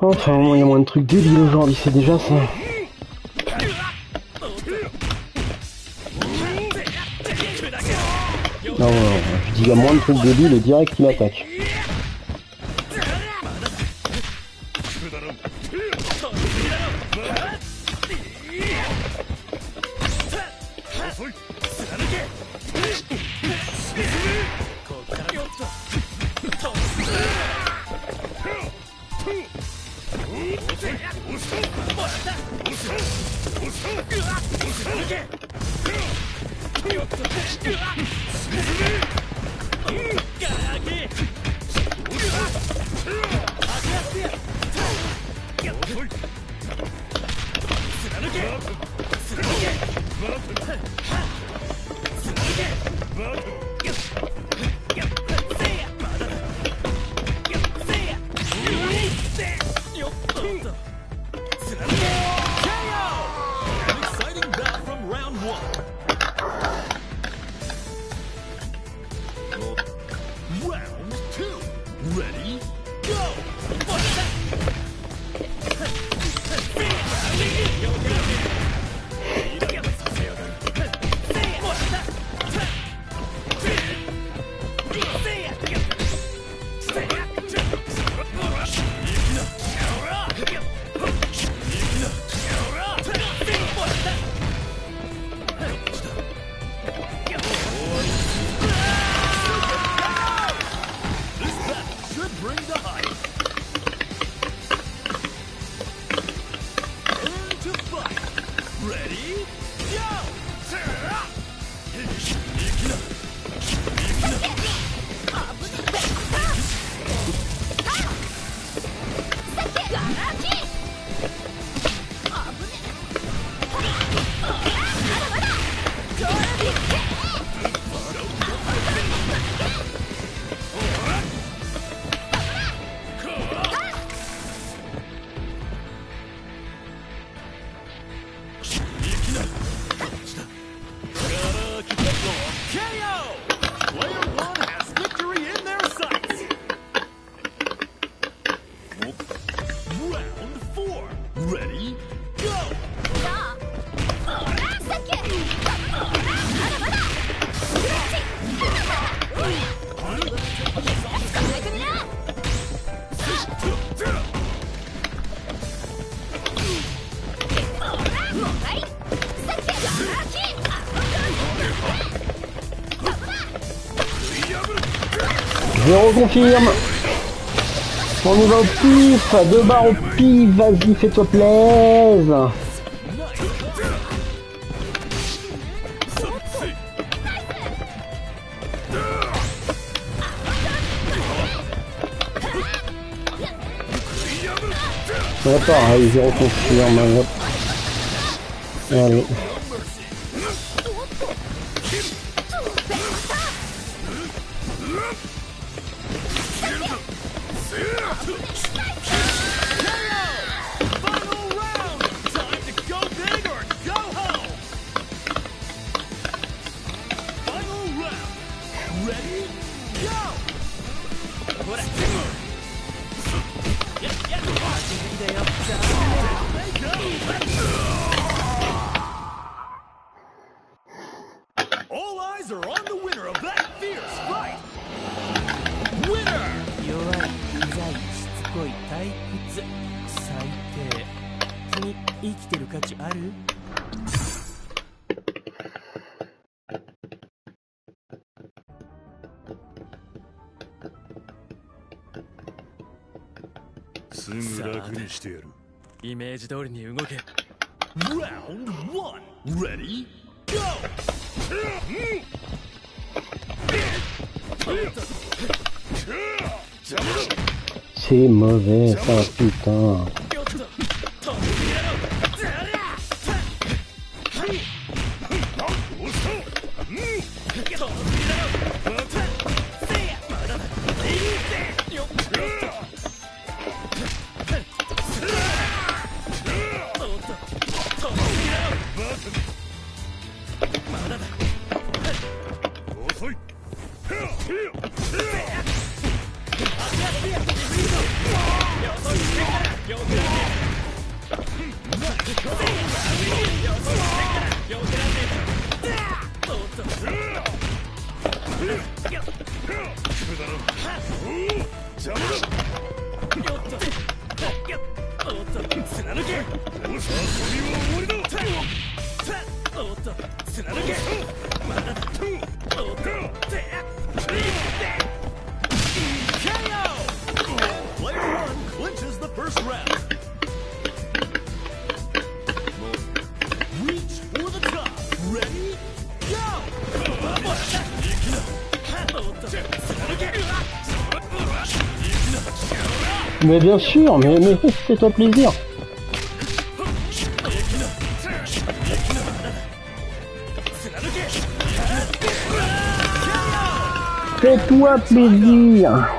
Enfin, hein, il y a moins de trucs débiles aujourd'hui, c'est déjà ça. Ah non, je dis il y a moins de trucs débiles et direct il attaque. confirme. On y va au pif, deux barres au pif, vas-y, fais-toi plaisir. D'accord, hein, allez, zéro confirme. Allez. Mais bien sûr, mais, fais-toi plaisir. Fais-toi plaisir.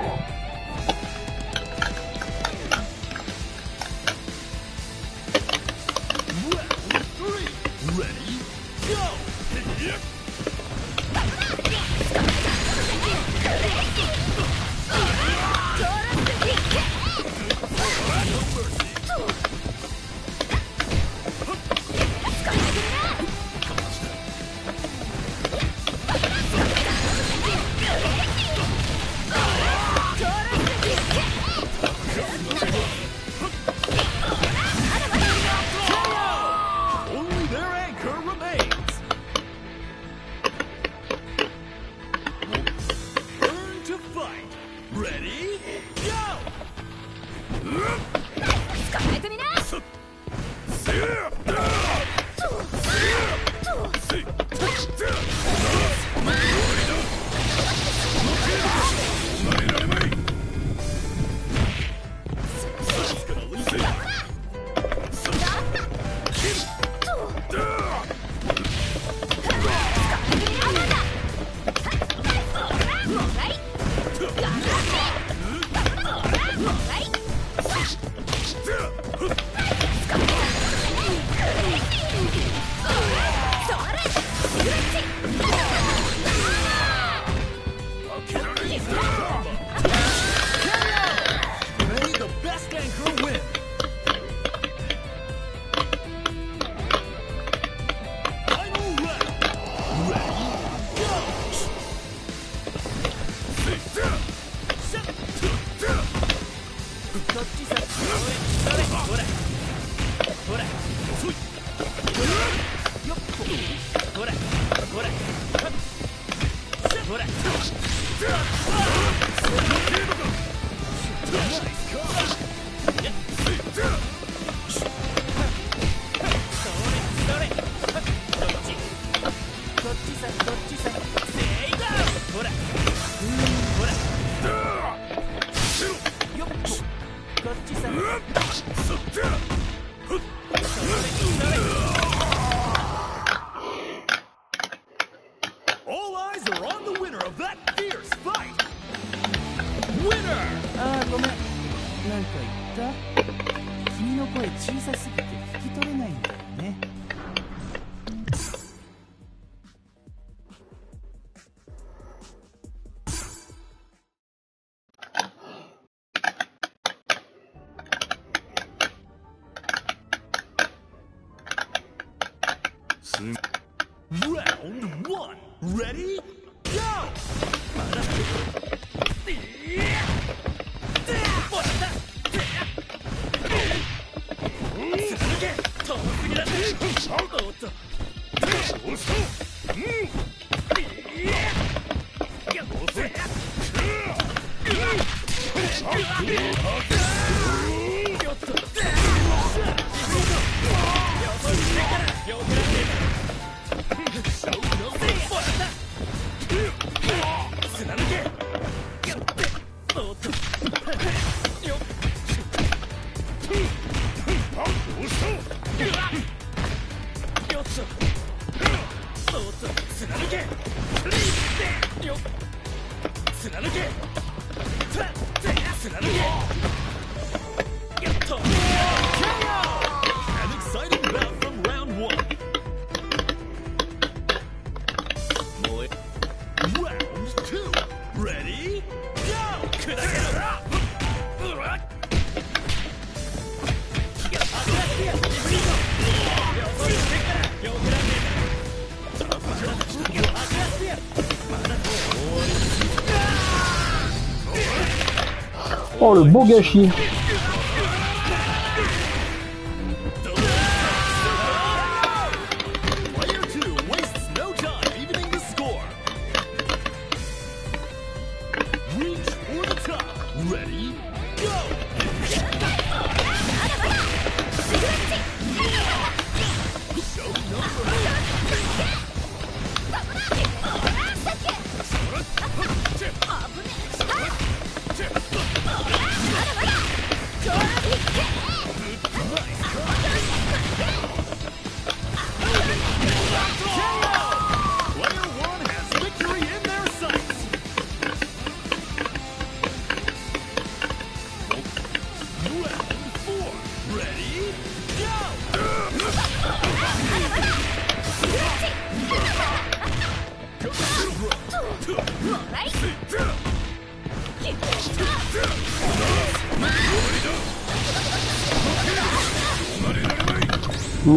Oh le beau gâchis.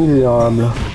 il est.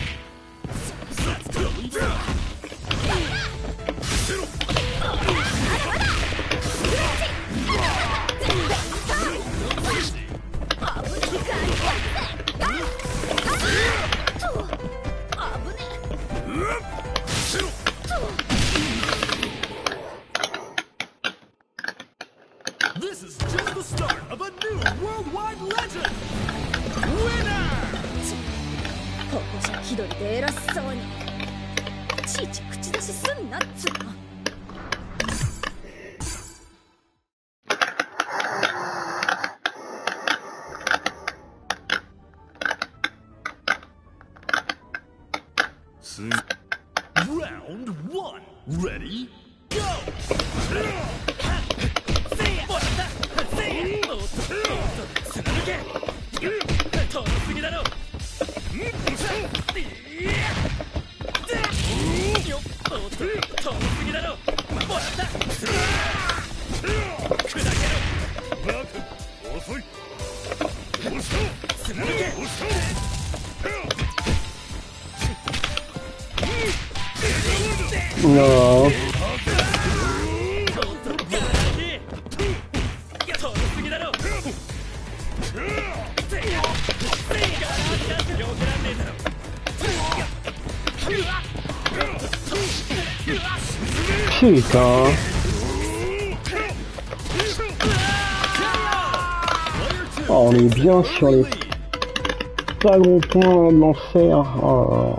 Putain oh, on est bien sur les pas gros points de l'enfer. Oh.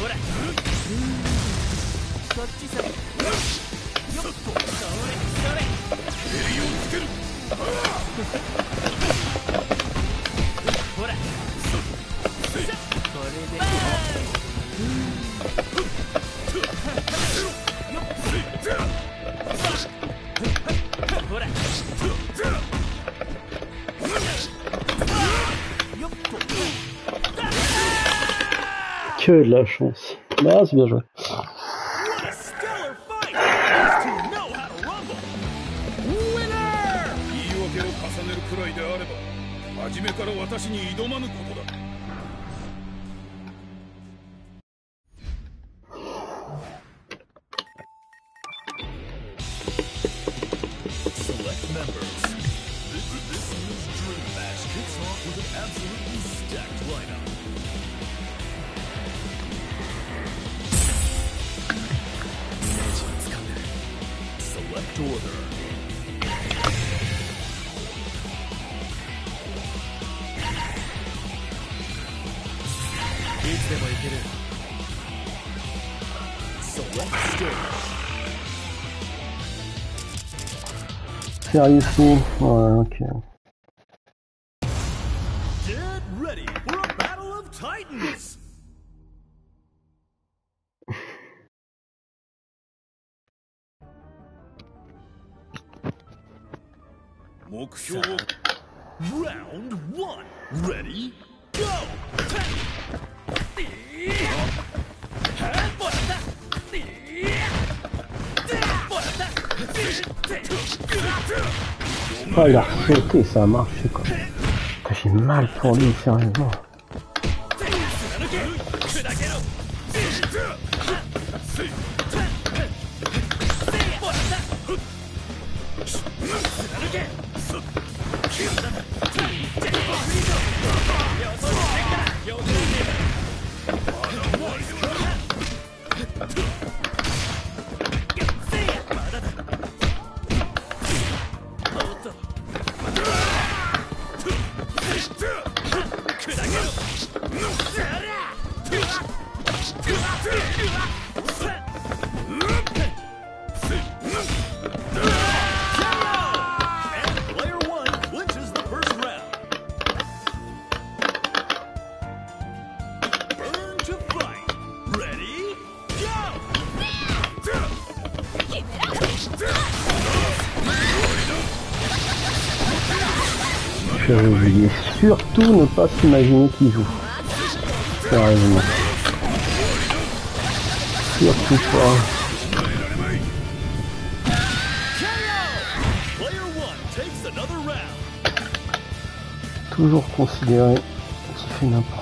ほら。こっちさよれそこ tu as de la chance. Bah, c'est bien joué. are useful? Oh, okay. il a reflété, ça a marché quoi. J'ai mal pour lui, sérieusement. pas s'imaginer qu'il joue. Sérieusement. Surtout pas. Toujours considéré qui fait n'importe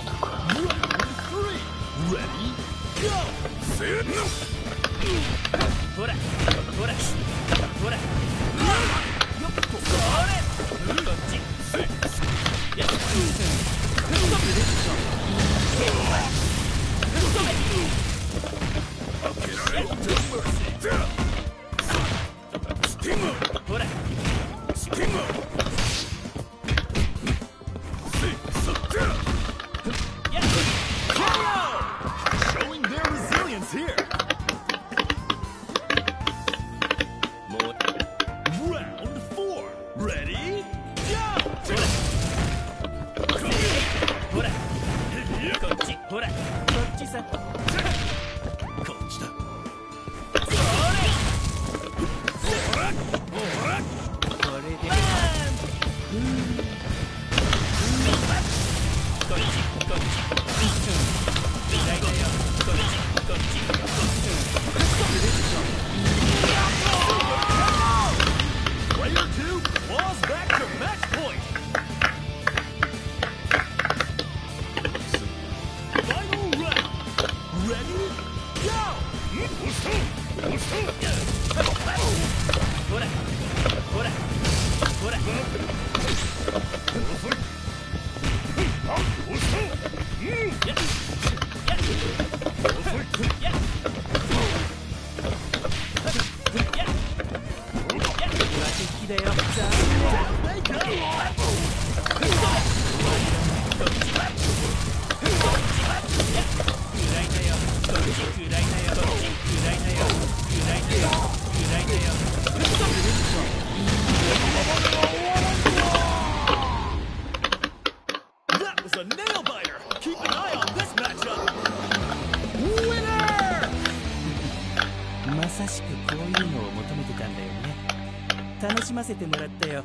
ませてもらったよ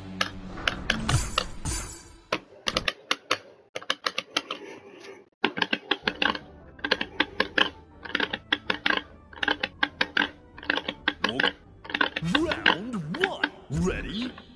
Round one. Ready?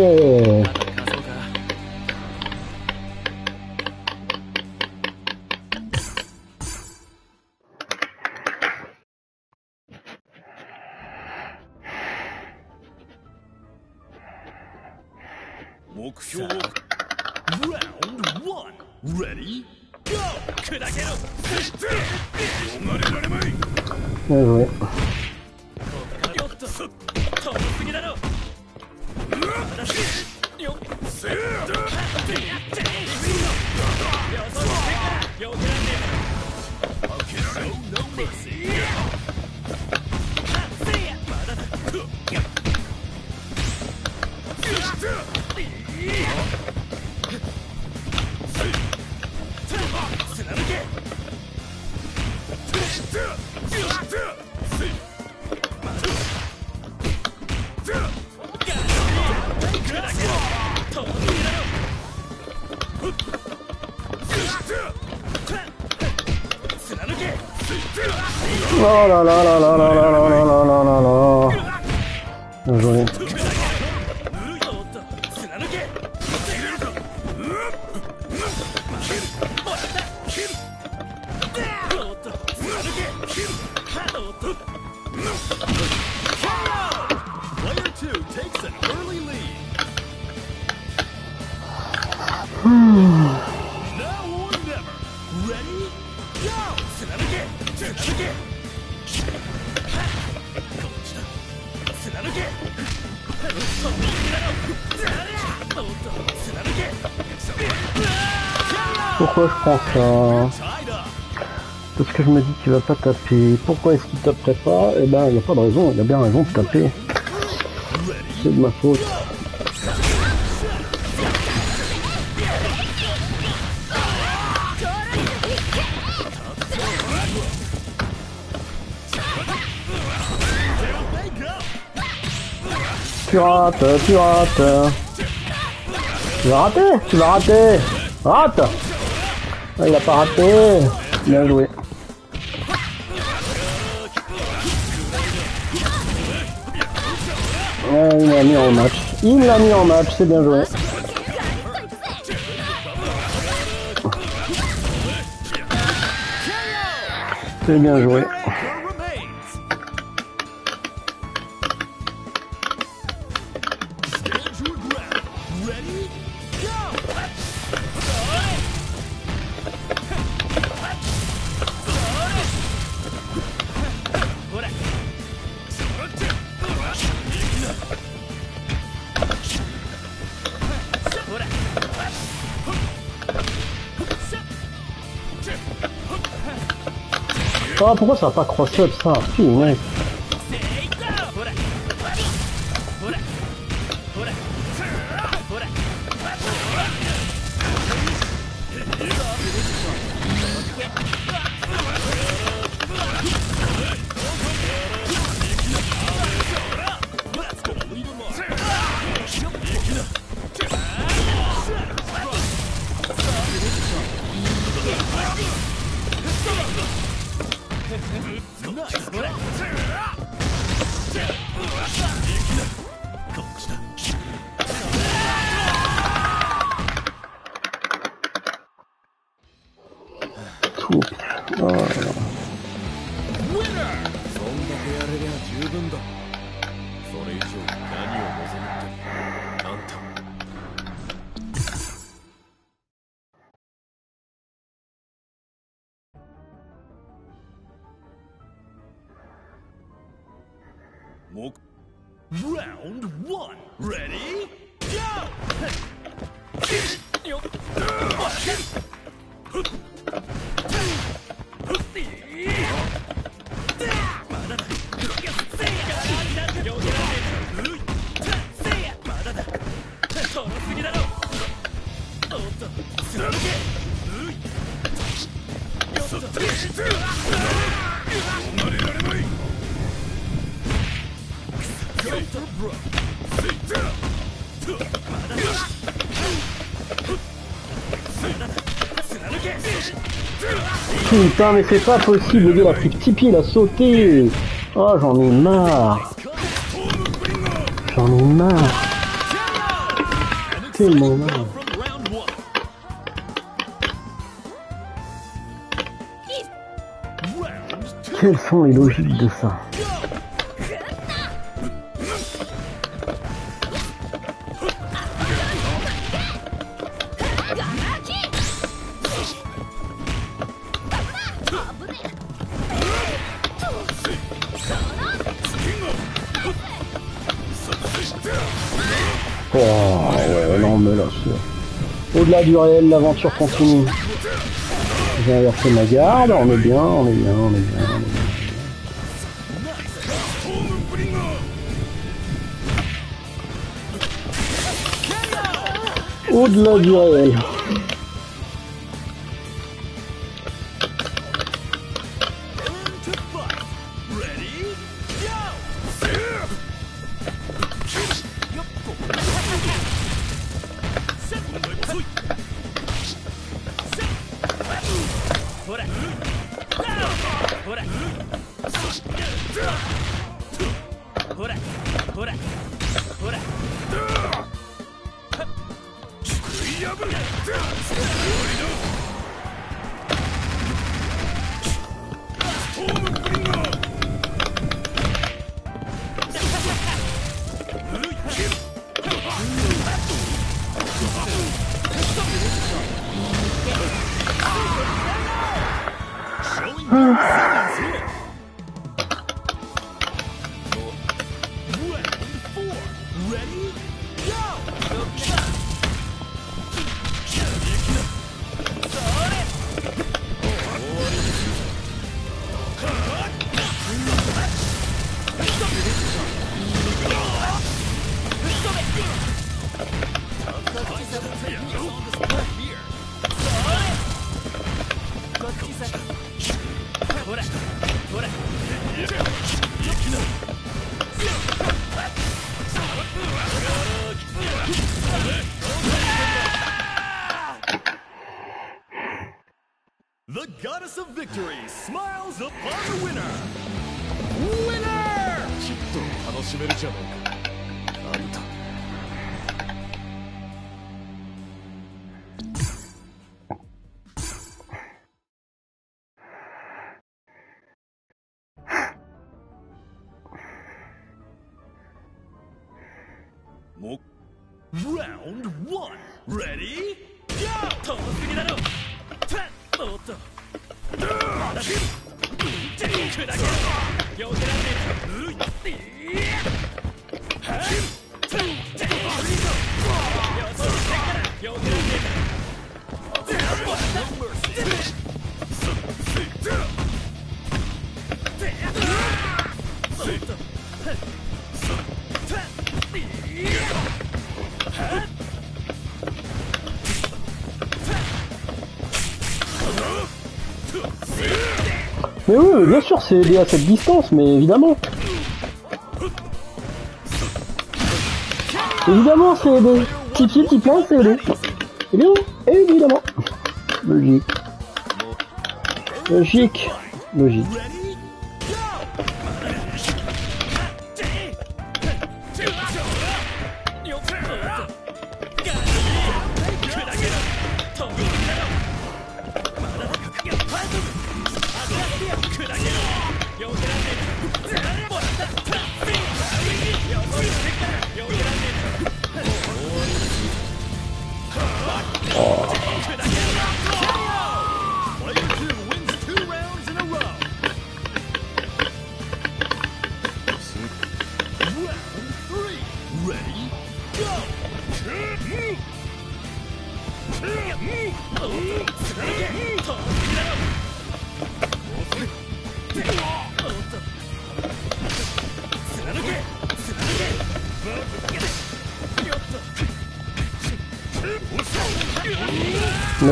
¡Vamos! lá, lá, lá, lá. Je prends ça. Parce que je me dis qu'il va pas taper. Pourquoi est-ce qu'il taperait pas Eh ben, il n'y a pas de raison. Il a bien raison de taper. C'est de ma faute. Tu rates, tu rates. Tu vas rater, tu vas rater. Rate Il a pas raté. Bien joué. Il l'a mis en match. Il l'a mis en match, c'est bien joué. C'est bien joué. Ah, pourquoi ça va pas cross-up ça. Putain, mais c'est pas possible, le gars il a pris petit pied, il a sauté. Oh, j'en ai marre. J'en ai marre. Marre. One. Round two. Quelles sont les logiques de ça réel, l'aventure continue. J'ai inversé ma garde, on est bien, on est bien, on est bien, on est bien. Au-delà du réel. Mais oui, bien sûr, c'est lié à cette distance, mais évidemment. Évidemment, c'est aidé. Qui file, qui plante, c'est aidé. Et eh bien, évidemment. Logique. Logique. Logique.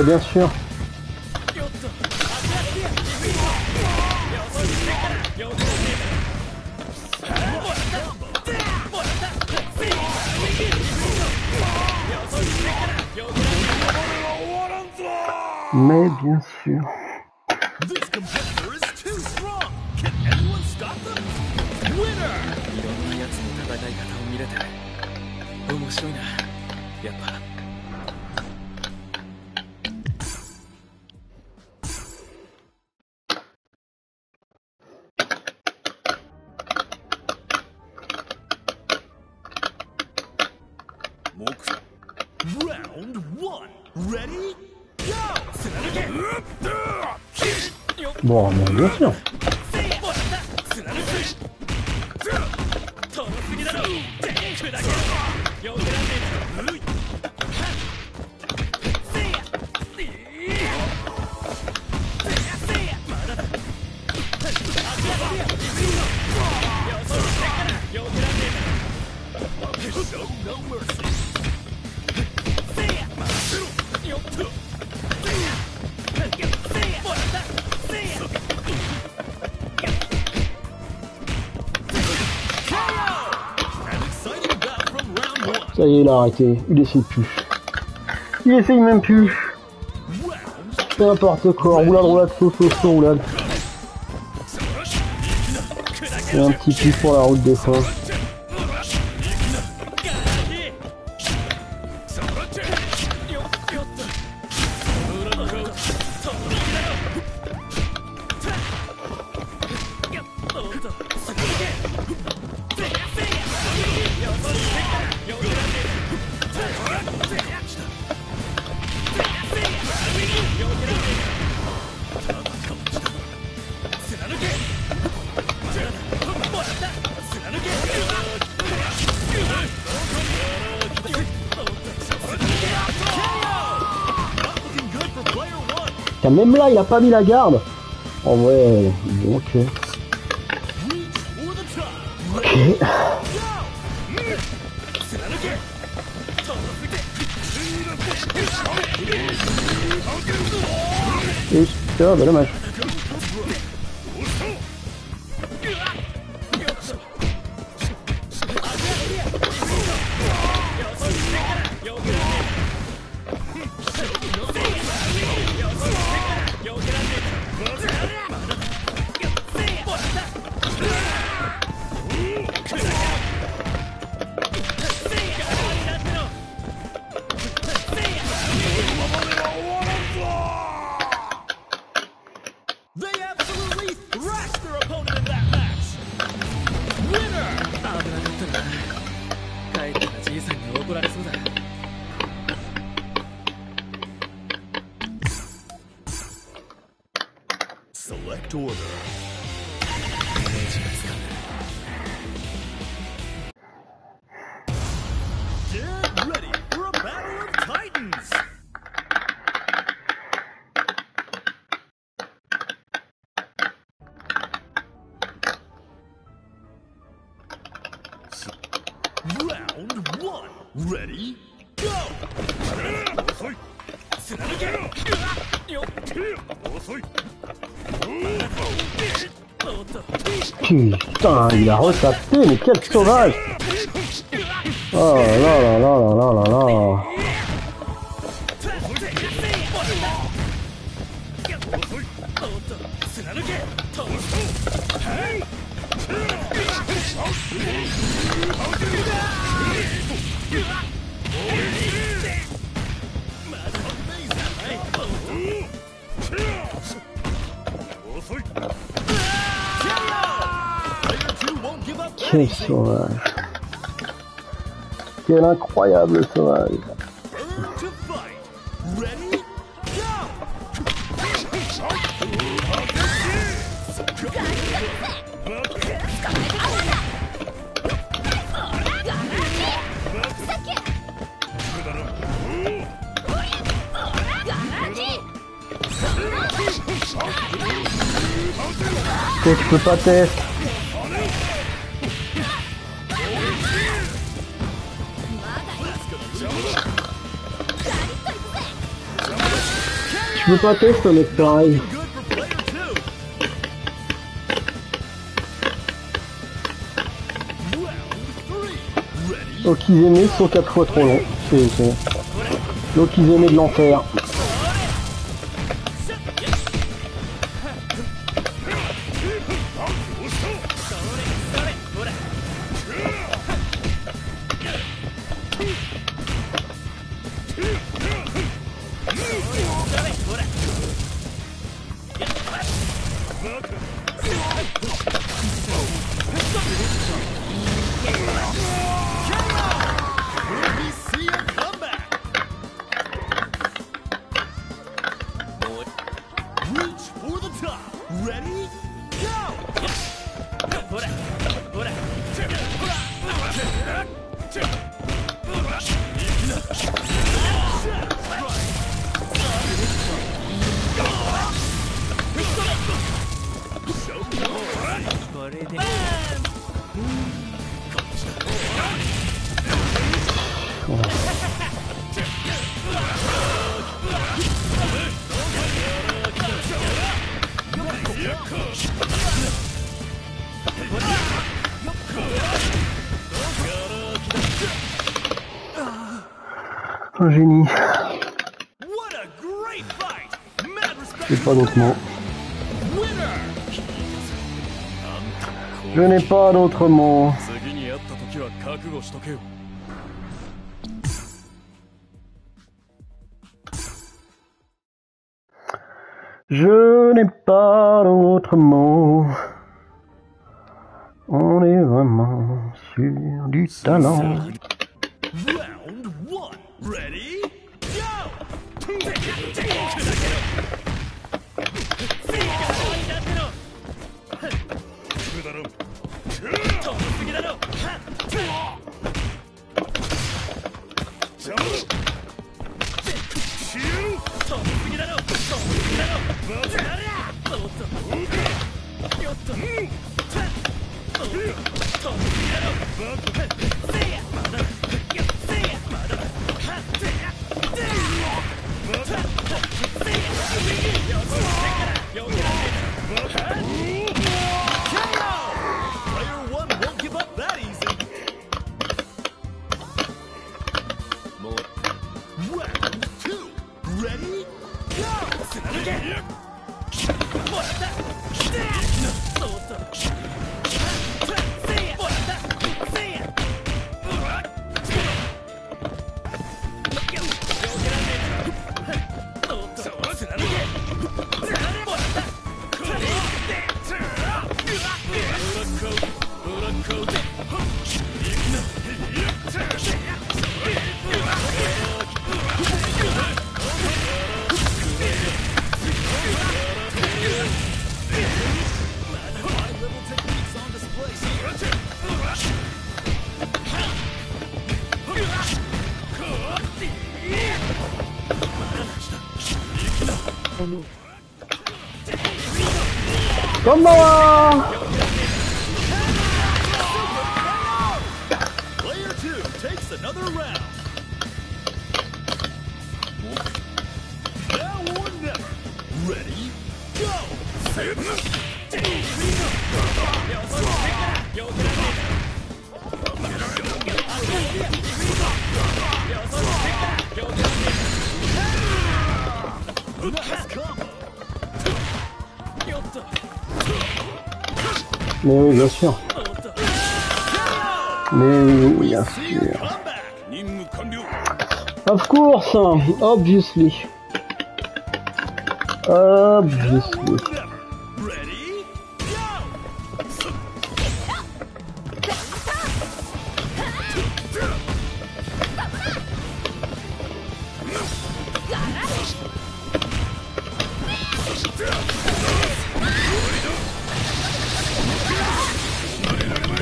bien sûr. l'a arrêté. Il essaye plus. Il essaye même plus. N'importe quoi. Roulade, roulade, saut, saut, saut, roulade. Un petit plus pour la route des fins. Même là, il a pas mis la garde. En vrai, ok. Ok. Et putain, bah dommage. Putain, il a retapé, mais quel sauvage Oh là là là là là Quel sauvage Quel incroyable sauvage! Que tu peux pas tester for player two. Round three. Ready? Donc ils aimaient sont quatre fois trop long. C'est, c'est... Donc ils aimaient de l'enfer. Je n'ai pas d'autre mot. Je n'ai pas d'autre mot. On est vraiment sur du talent. bien sûr. Mais oui, bien sûr. Of course, obviously.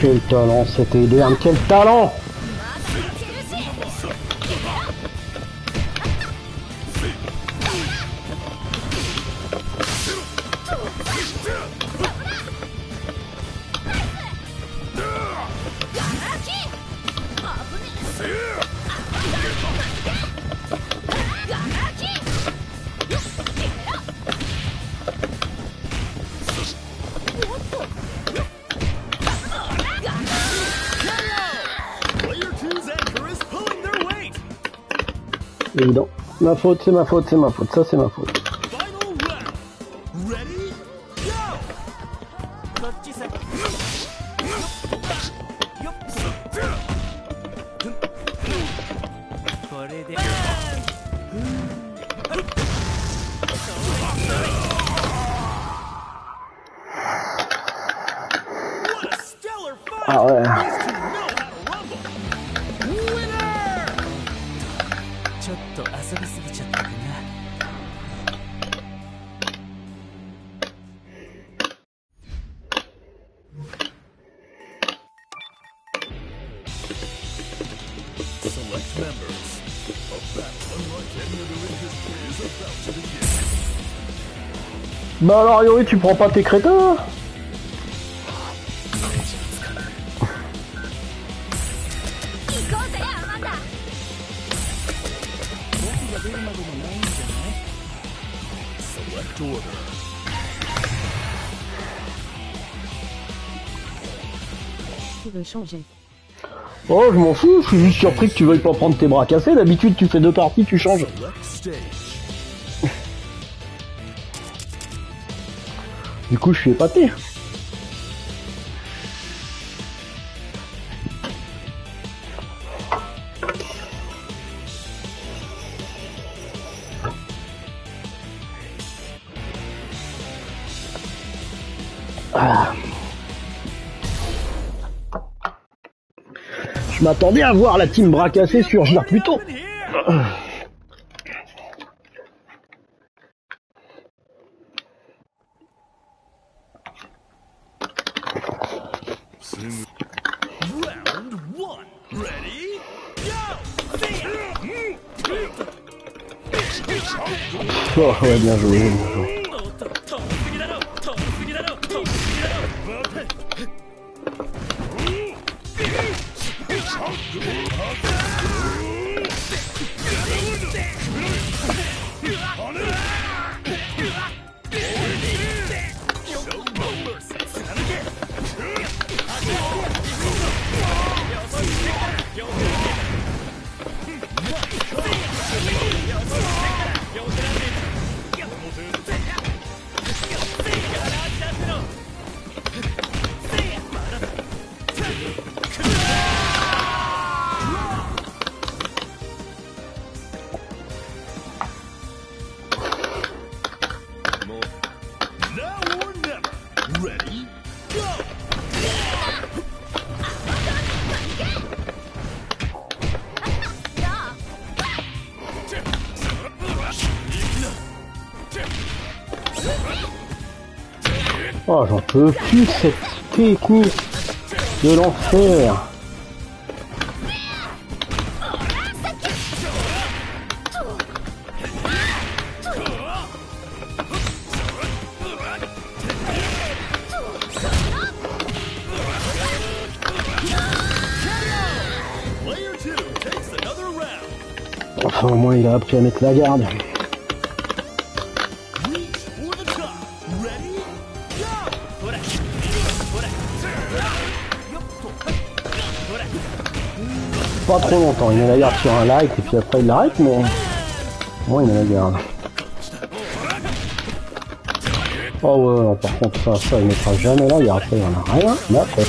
Quel talent cet Eden, quel talent Ma faute, c'est ma faute, c'est ma faute, ça c'est ma faute. Bah alors Yori, tu prends pas tes crétins hein. changer Oh, je m'en fous, je suis juste surpris que tu veuilles pas prendre tes bras cassés. D'habitude, tu fais deux parties, tu changes. Du coup, je suis épaté. Ah. Je m'attendais à voir la team bracassée surgir plus tôt. Bien joué. Plus de cette de l'enfer. Enfin, au moins, il a appris à mettre la garde. Pas trop longtemps, il met la garde sur un light et puis après il l'arrête, mais... Moi, il met la garde. Oh ouais, non, par contre, ça, ça, il mettra jamais la garde, ça, il en a rien. Mais après,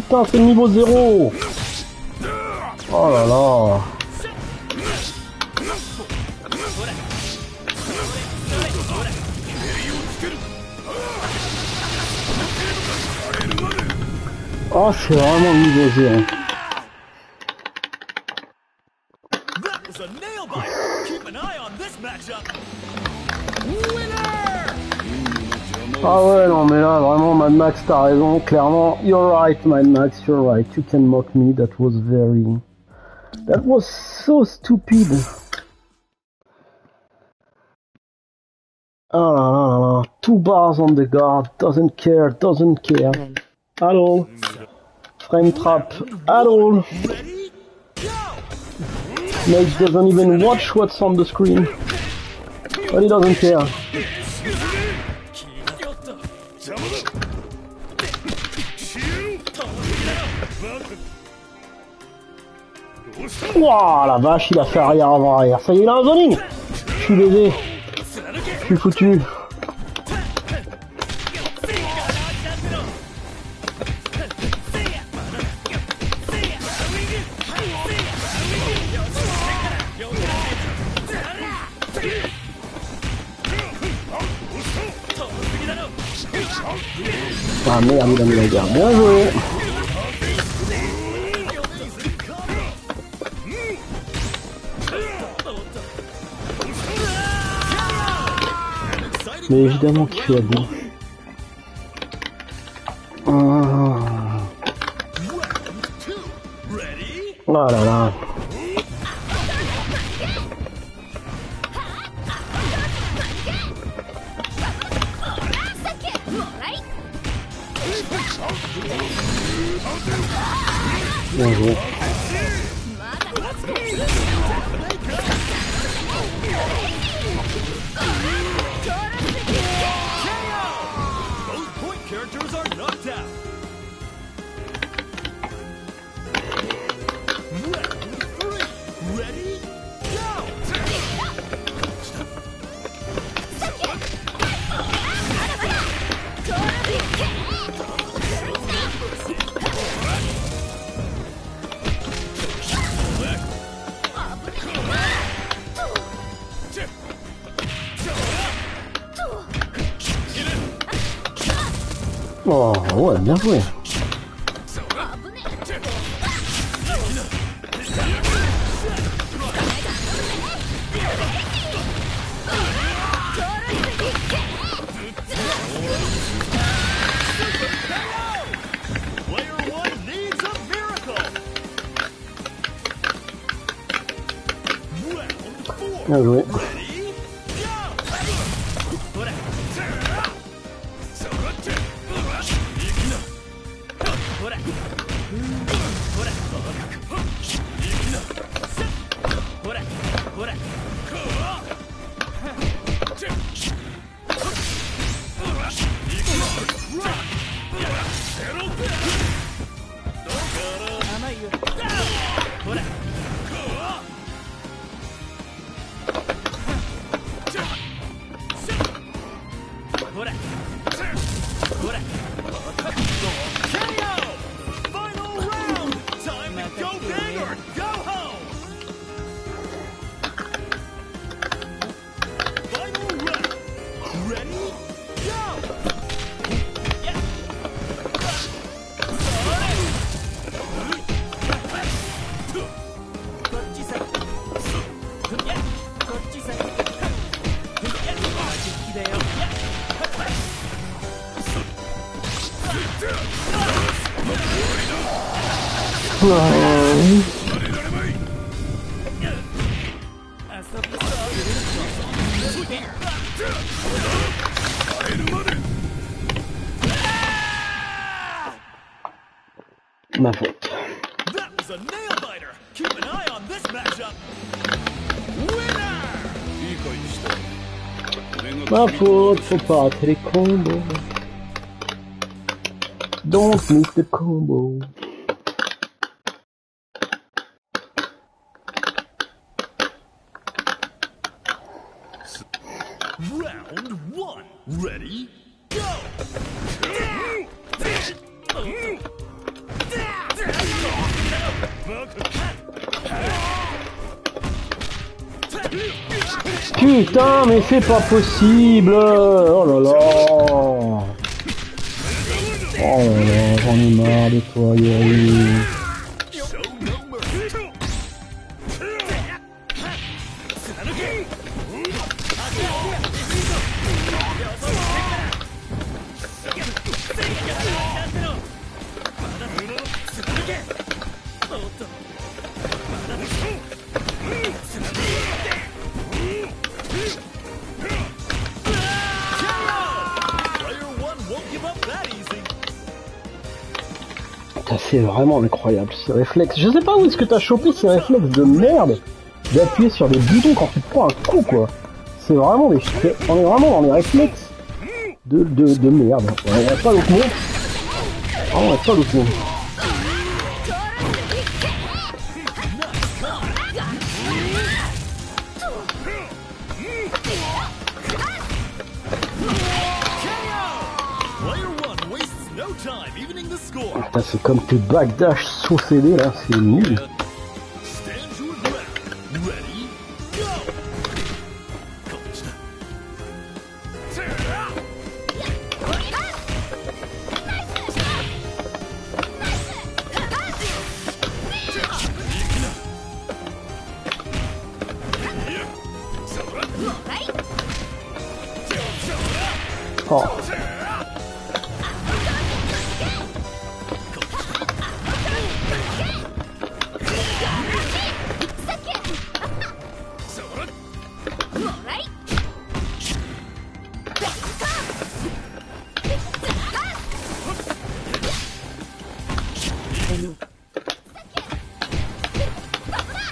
putain, c'est le niveau 0 Oh là là Oh, c'est vraiment niveau 0. That was a nail biter. Keep an eye on this matchup. Ah ouais, non mais là, vraiment, Mad Max, t'as raison, clairement. You're right, Mad Max, you're right. You can mock me, that was very... That was so stupid. Ah là là là. Two bars on the guard, doesn't care, doesn't care. At all. Frame trap. at all. Mage doesn't even watch what's on the screen. But he doesn't care. Wouah la vache, il a fait arrière avant arrière. Ça y est, il a un zoning. Je suis baisé. Je suis foutu. Évidemment qu'il fait à bout. 俺が Ma faute, faut pas rater les combos. Don't miss the combo. C'est pas possible Oh là là Oh là là, j'en ai marre de toi, Yuri. C'est vraiment incroyable ce réflexe. Je sais pas où est-ce que t'as chopé ces réflexes de merde d'appuyer sur des boutons quand tu prends un coup quoi. C'est vraiment des... On est vraiment dans des réflexes de, de, de merde. Ouais, y a pas d'autre mot. Vraiment, y pas d'autre mot. C'est comme tes backdash sous CD là, c'est nul.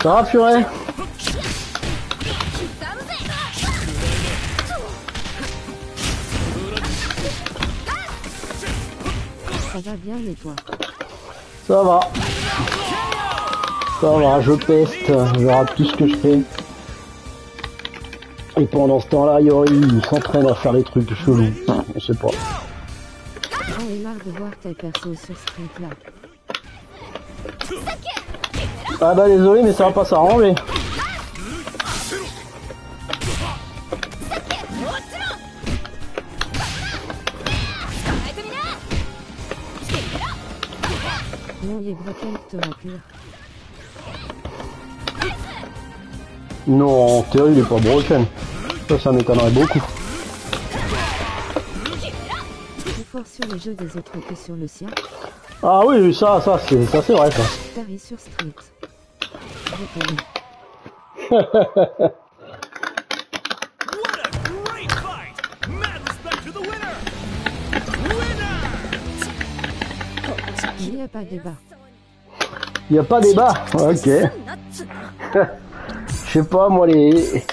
Ça va, purée Ça va bien, les toi Ça va. Ça va, je peste. Je rate tout ce que je fais. Et pendant ce temps-là, Yori, il s'entraîne à faire des trucs chelous. Je sais pas. Ah bah désolé mais ça va pas s'arranger. Non, en théorie il est pas broken. Ça, ça m'étonnerait beaucoup. Fort sur les jeux des autres que sur le sien. Ah oui, ça, ça, c'est, ça c'est vrai ça. Paris sur Street. Il n'y a pas débat. Il n'y a pas débat Ok. Je sais pas, moi, les,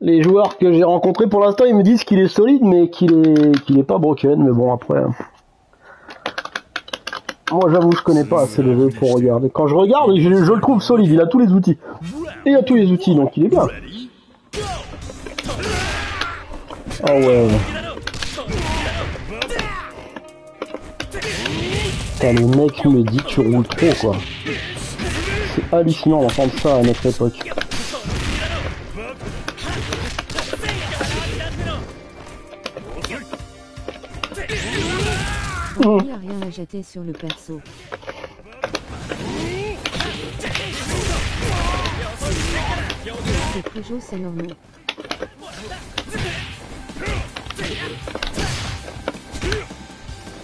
les joueurs que j'ai rencontrés pour l'instant, ils me disent qu'il est solide, mais qu'il est, qu'il est pas broken. Mais bon, après. Hein. Moi, j'avoue, je connais pas assez le jeu pour regarder. Quand je regarde, je, le trouve solide. Il a tous les outils. Il a tous les outils, donc il est bien. Ah ouais. Putain, le mec me dit tu roules trop, quoi. C'est hallucinant d'entendre ça à notre époque. Il n'y a rien à jeter sur le perso. C'est Peugeot, c'est normal.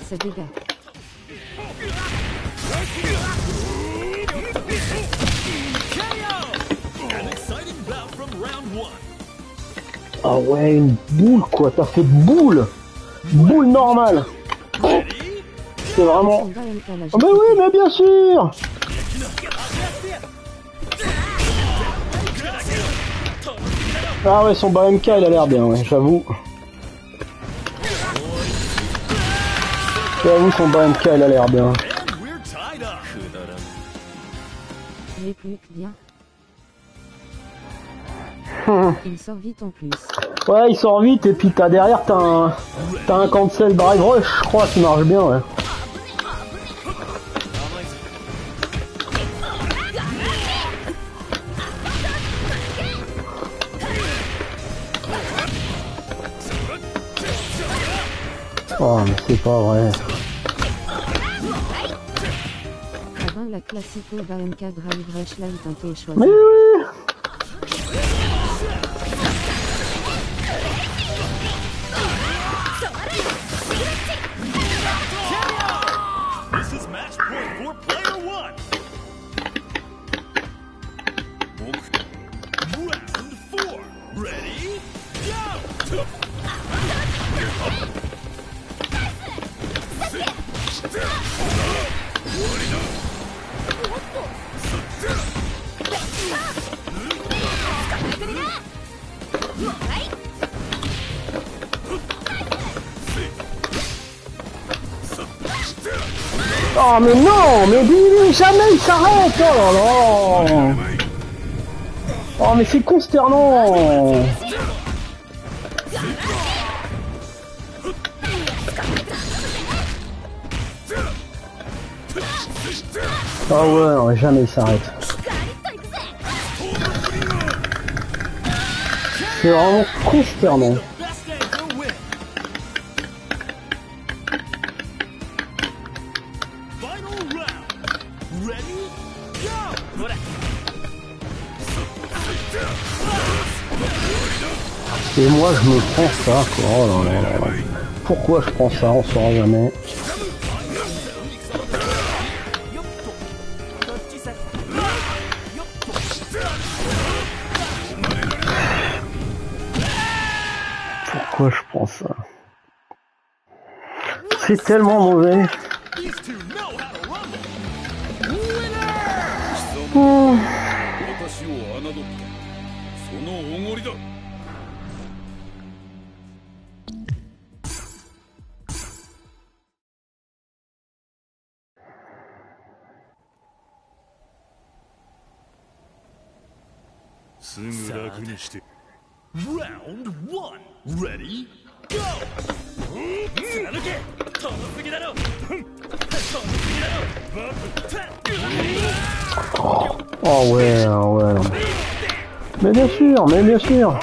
Ça dégage. An exciting bout from round one. Ah ouais, une boule, quoi. T'as fait boule. Boule normale. C'est vraiment... On va même pas la Ah mais oui, mais bien sûr Ah ouais, son bas MK, il a l'air bien, ouais, j'avoue. J'avoue, son bas MK, il a l'air bien. Up. Il bien. Sort vite en plus. Ouais, il sort vite, et puis t'as derrière, t'as un... T'as un cancel drive rush, je crois, qui marche bien, ouais. Oh, mais c'est pas vrai. Avant la classico BMK Drive Rush Light un taux choisi. Mais oui s'arrête Oh là Oh, mais c'est consternant Ah ouais, jamais il s'arrête. C'est vraiment consternant. Et moi je me prends ça quoi. Oh non. Pourquoi je prends ça? On saura jamais. Pourquoi je prends ça? C'est tellement mauvais. 楽にして Round one. Ready? Go! 貫け遠すぎだろ遠すぎだろ Oh ouais, ah ouais. Mais bien sûr, mais bien sûr.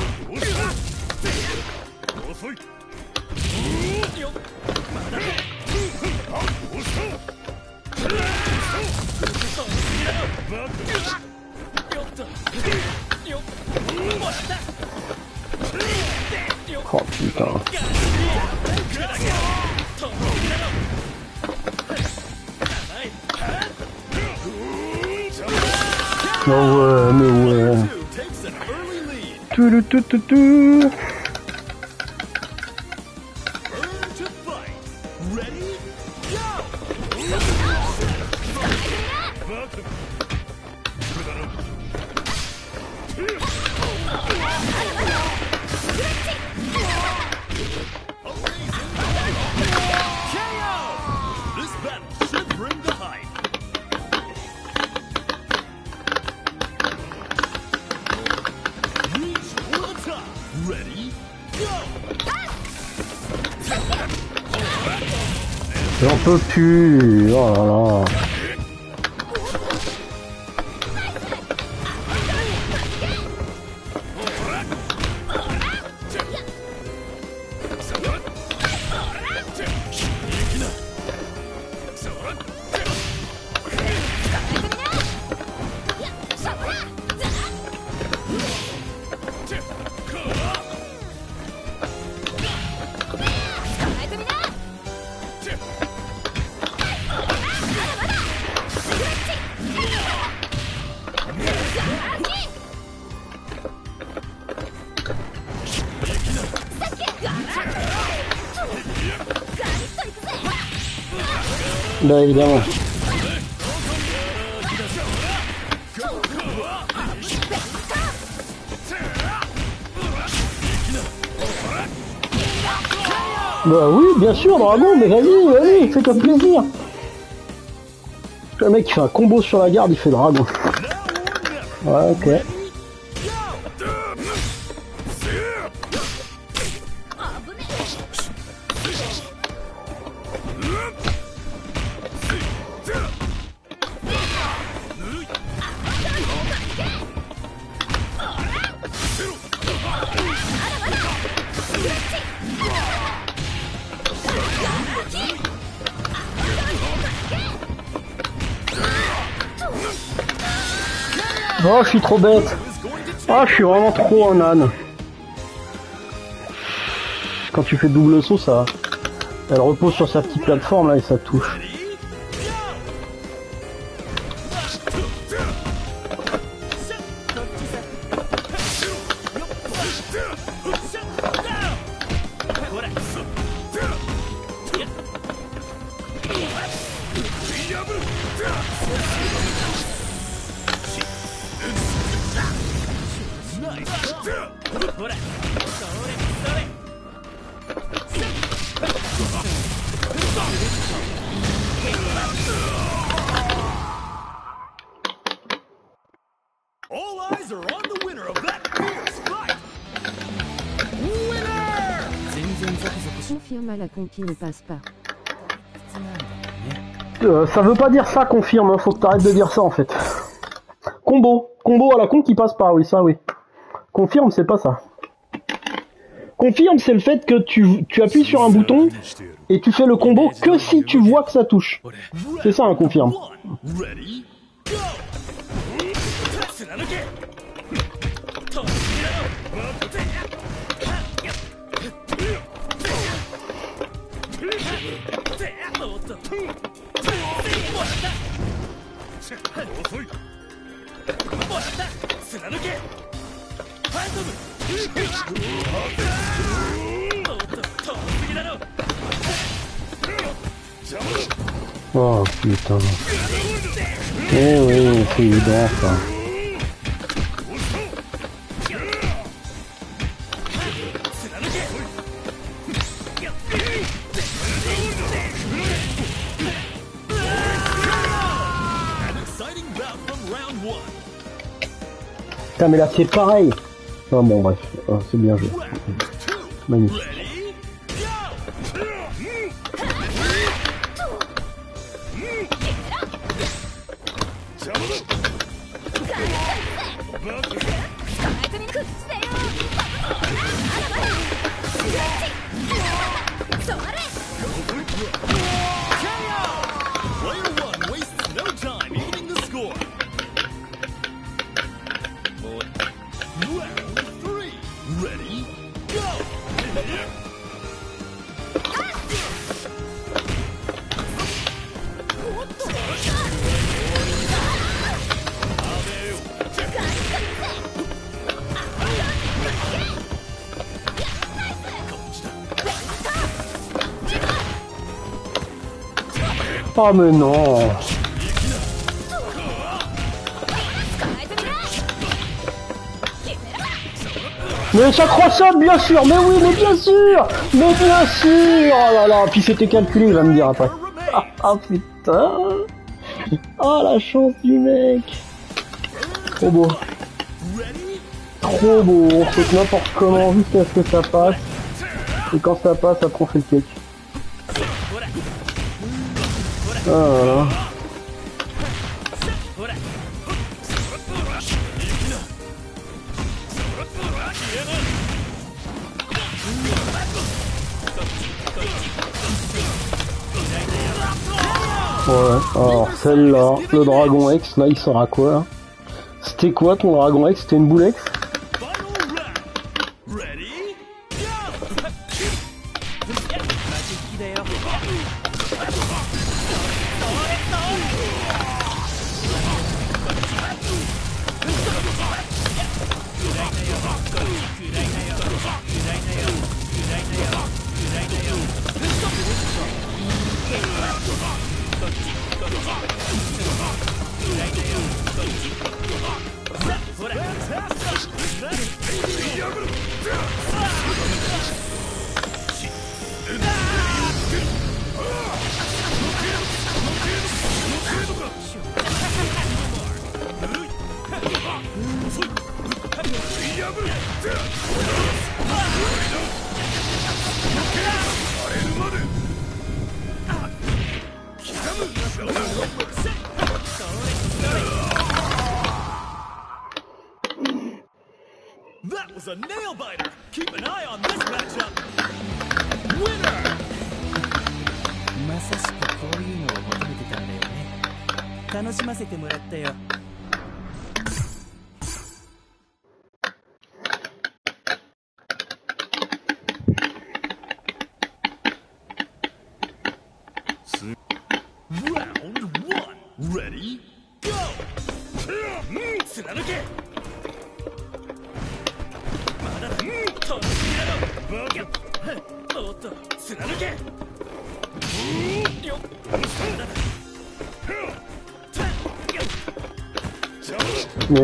Oh putain. Oh ouais, mais ouais. Two takes an early lead. Tu J'en Évidemment. Bah oui, bien sûr, Dragon, mais vas-y, vas-y, fais-toi plaisir. Le mec qui fait un combo sur la garde, il fait Dragon. Ouais, ok. Oh, je suis trop bête. Ah, je suis vraiment trop un âne. Quand tu fais double saut, ça... Elle repose sur sa petite plateforme, là, et ça touche. ne passe pas. Euh, ça veut pas dire ça, confirme. Hein, faut que t'arrêtes de dire ça en fait. Combo. Combo à la con qui passe pas, oui, ça oui. Confirme, c'est pas ça. Confirme, c'est le fait que tu, tu appuies sur un bouton et tu fais le combo que si tu vois que ça touche. C'est ça un confirme. Oh putain. Eh oui, c'est évident ça. Putain mais là c'est pareil non, bon, bref, Ah, c'est bien joué. Magnifique. Mais non. Mais ça croissante, bien sûr, mais oui, mais bien sûr, mais bien sûr. Oh là là, puis c'était calculé, il va me dire après. Ah, ah, putain. Oh la chance du mec. Trop beau. Trop beau, on fait n'importe comment jusqu'à ce que ça passe. Et quand ça passe, après on fait le cake. Ah. Ouais, alors celle-là, le Dragon X, là il à quoi là C'était quoi ton Dragon X? C'était une boule X?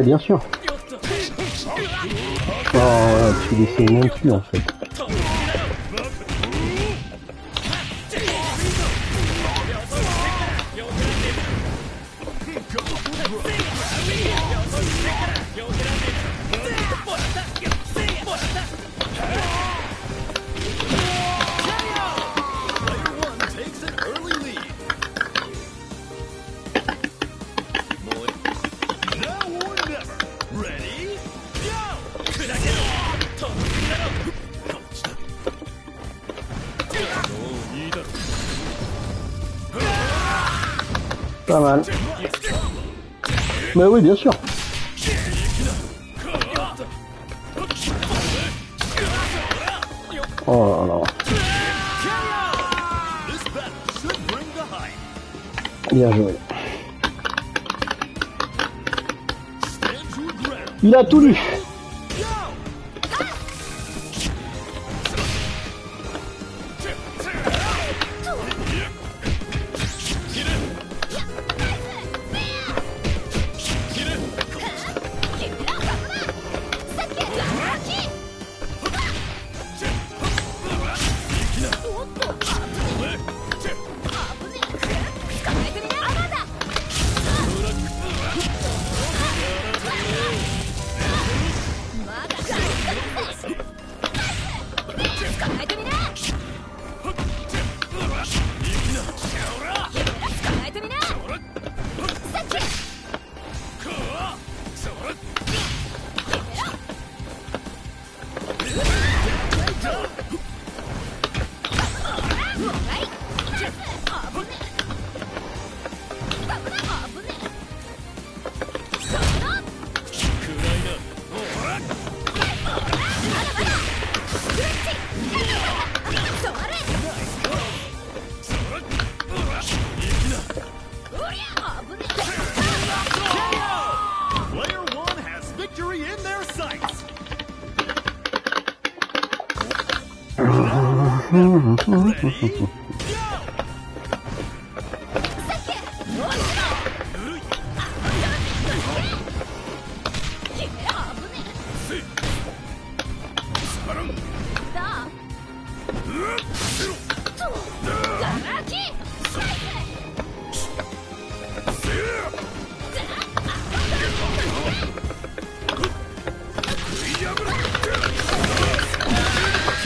bien sûr. Oh, tu l'essayes même plus en fait. Oui, bien sûr. Oh là là. Bien joué. Il a tout lu.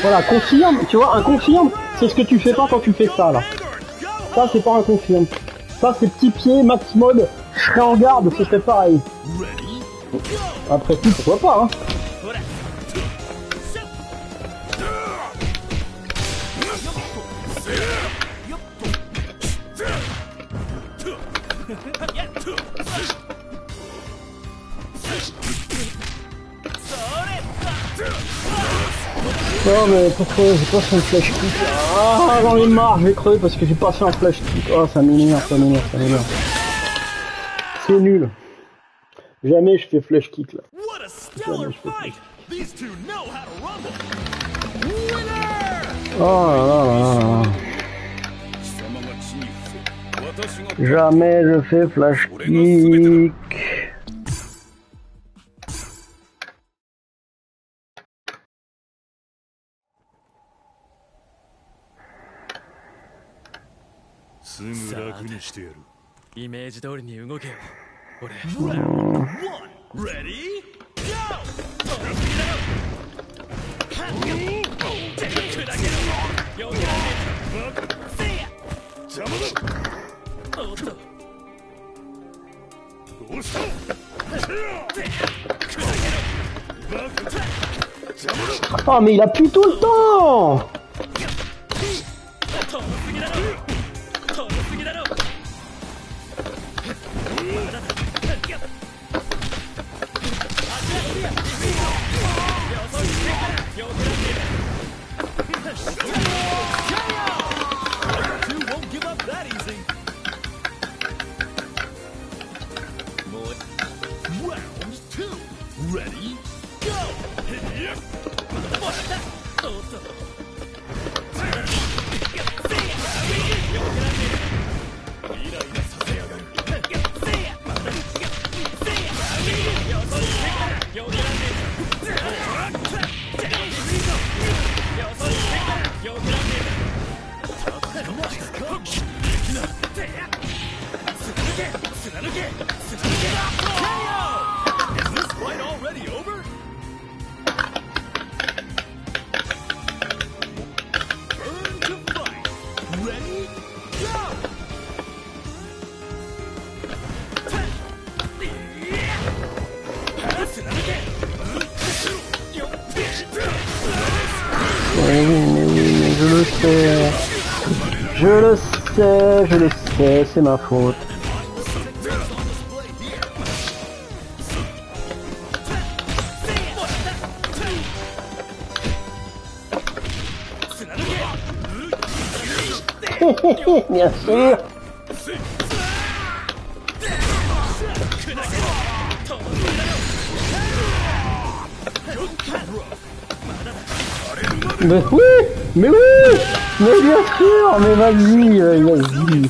Voilà, confirme, tu vois, un confirme, c'est ce que tu fais pas quand tu fais ça, là. Ça, c'est pas un confirme. Ça, c'est petit pied, max mode, je serais en garde, ce serait pareil. Après tout, pourquoi pas, hein. Non, mais pourquoi j'ai pas un flash ah, j'en ai marre, j'ai crevé parce que j'ai pas fait un flash kick. Oh, ah, ça m'énerve, ça m'énerve, ça m'énerve. C'est nul. Jamais je fais flash kick là. Ah, là là là là. Jamais je fais flash kick. 命じ通りに動けよ俺 Ready? Go! Repeat out! Could I get along? Yo, got it! See ya! Jump up! Oh, so. Oh, so. Could I get up? Oh, mais il appuie tout le temps! 有的人，有，有，有，貫け貫け貫け sais, je le sais, c'est ma faute. Bien sûr. Mais bien sûr, mais vas-y, euh, vas-y.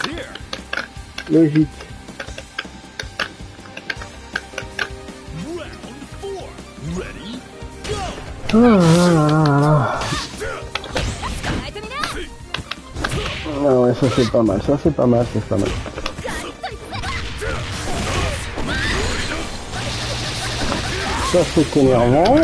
Lévite. Ah, ah, ah, ah ouais, ça c'est pas mal, ça c'est pas mal, c'est pas mal. Ça c'est énervant.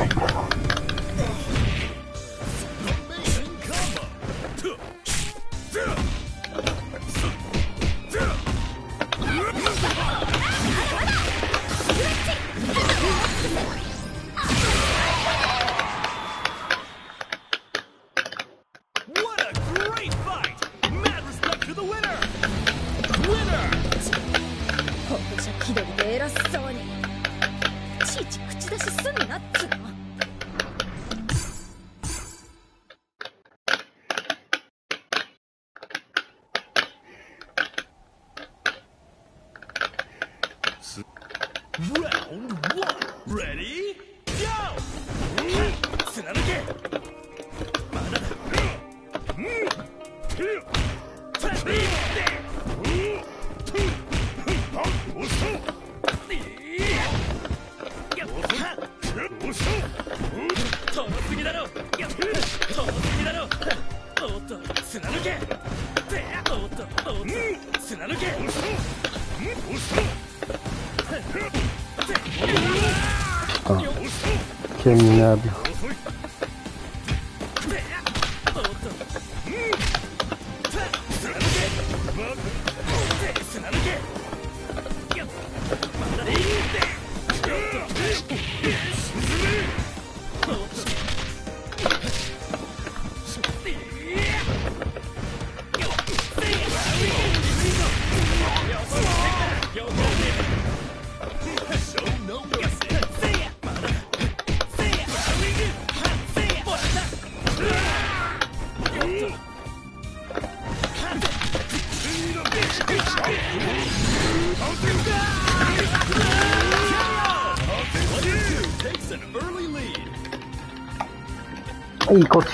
Quel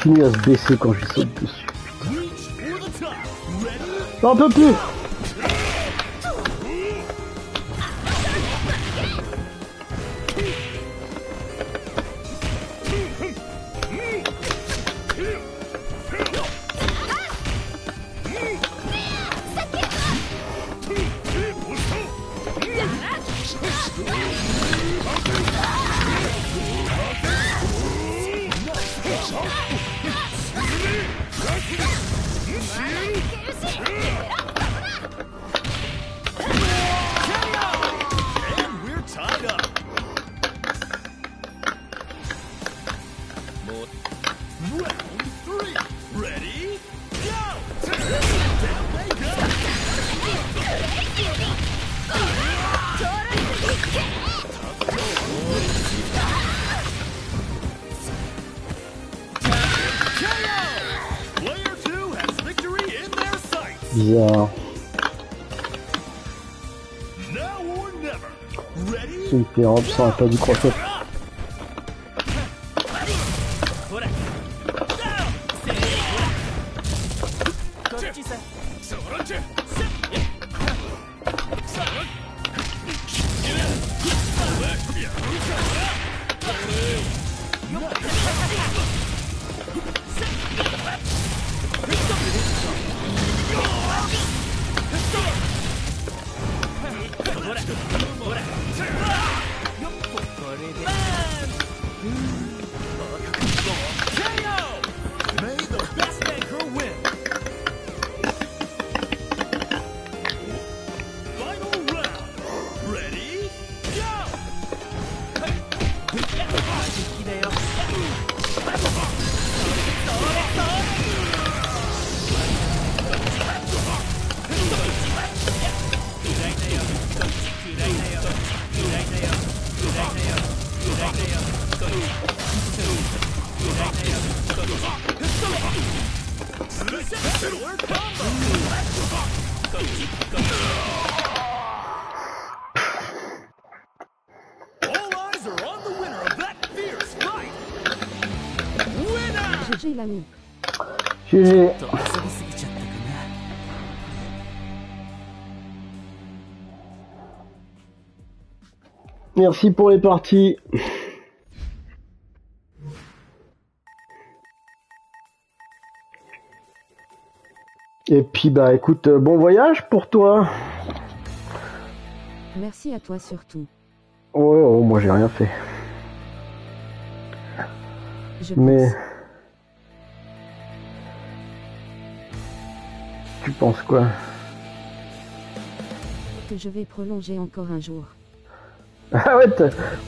continue à se baisser quand je saute dessus. J'en peux plus Ready? C'est hyper hop, ça aurait pas Mmh. Merci pour les parties. Et puis bah écoute, euh, bon voyage pour toi. Merci à toi surtout. Oh, moi j'ai rien fait. Mais. Quoi que je vais prolonger encore un jour. Ah ouais,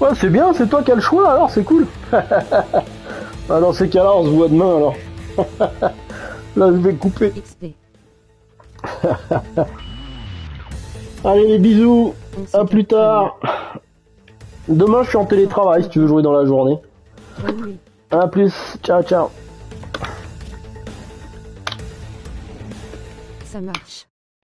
ouais c'est bien, c'est toi qui as le choix alors, c'est cool. ah, dans ces cas-là, on se voit demain alors. Là, je vais couper. Allez, les bisous. On À plus tard. Demain, je suis en télétravail si tu veux jouer dans la journée. oui. À plus. Ciao, ciao. Ça marche.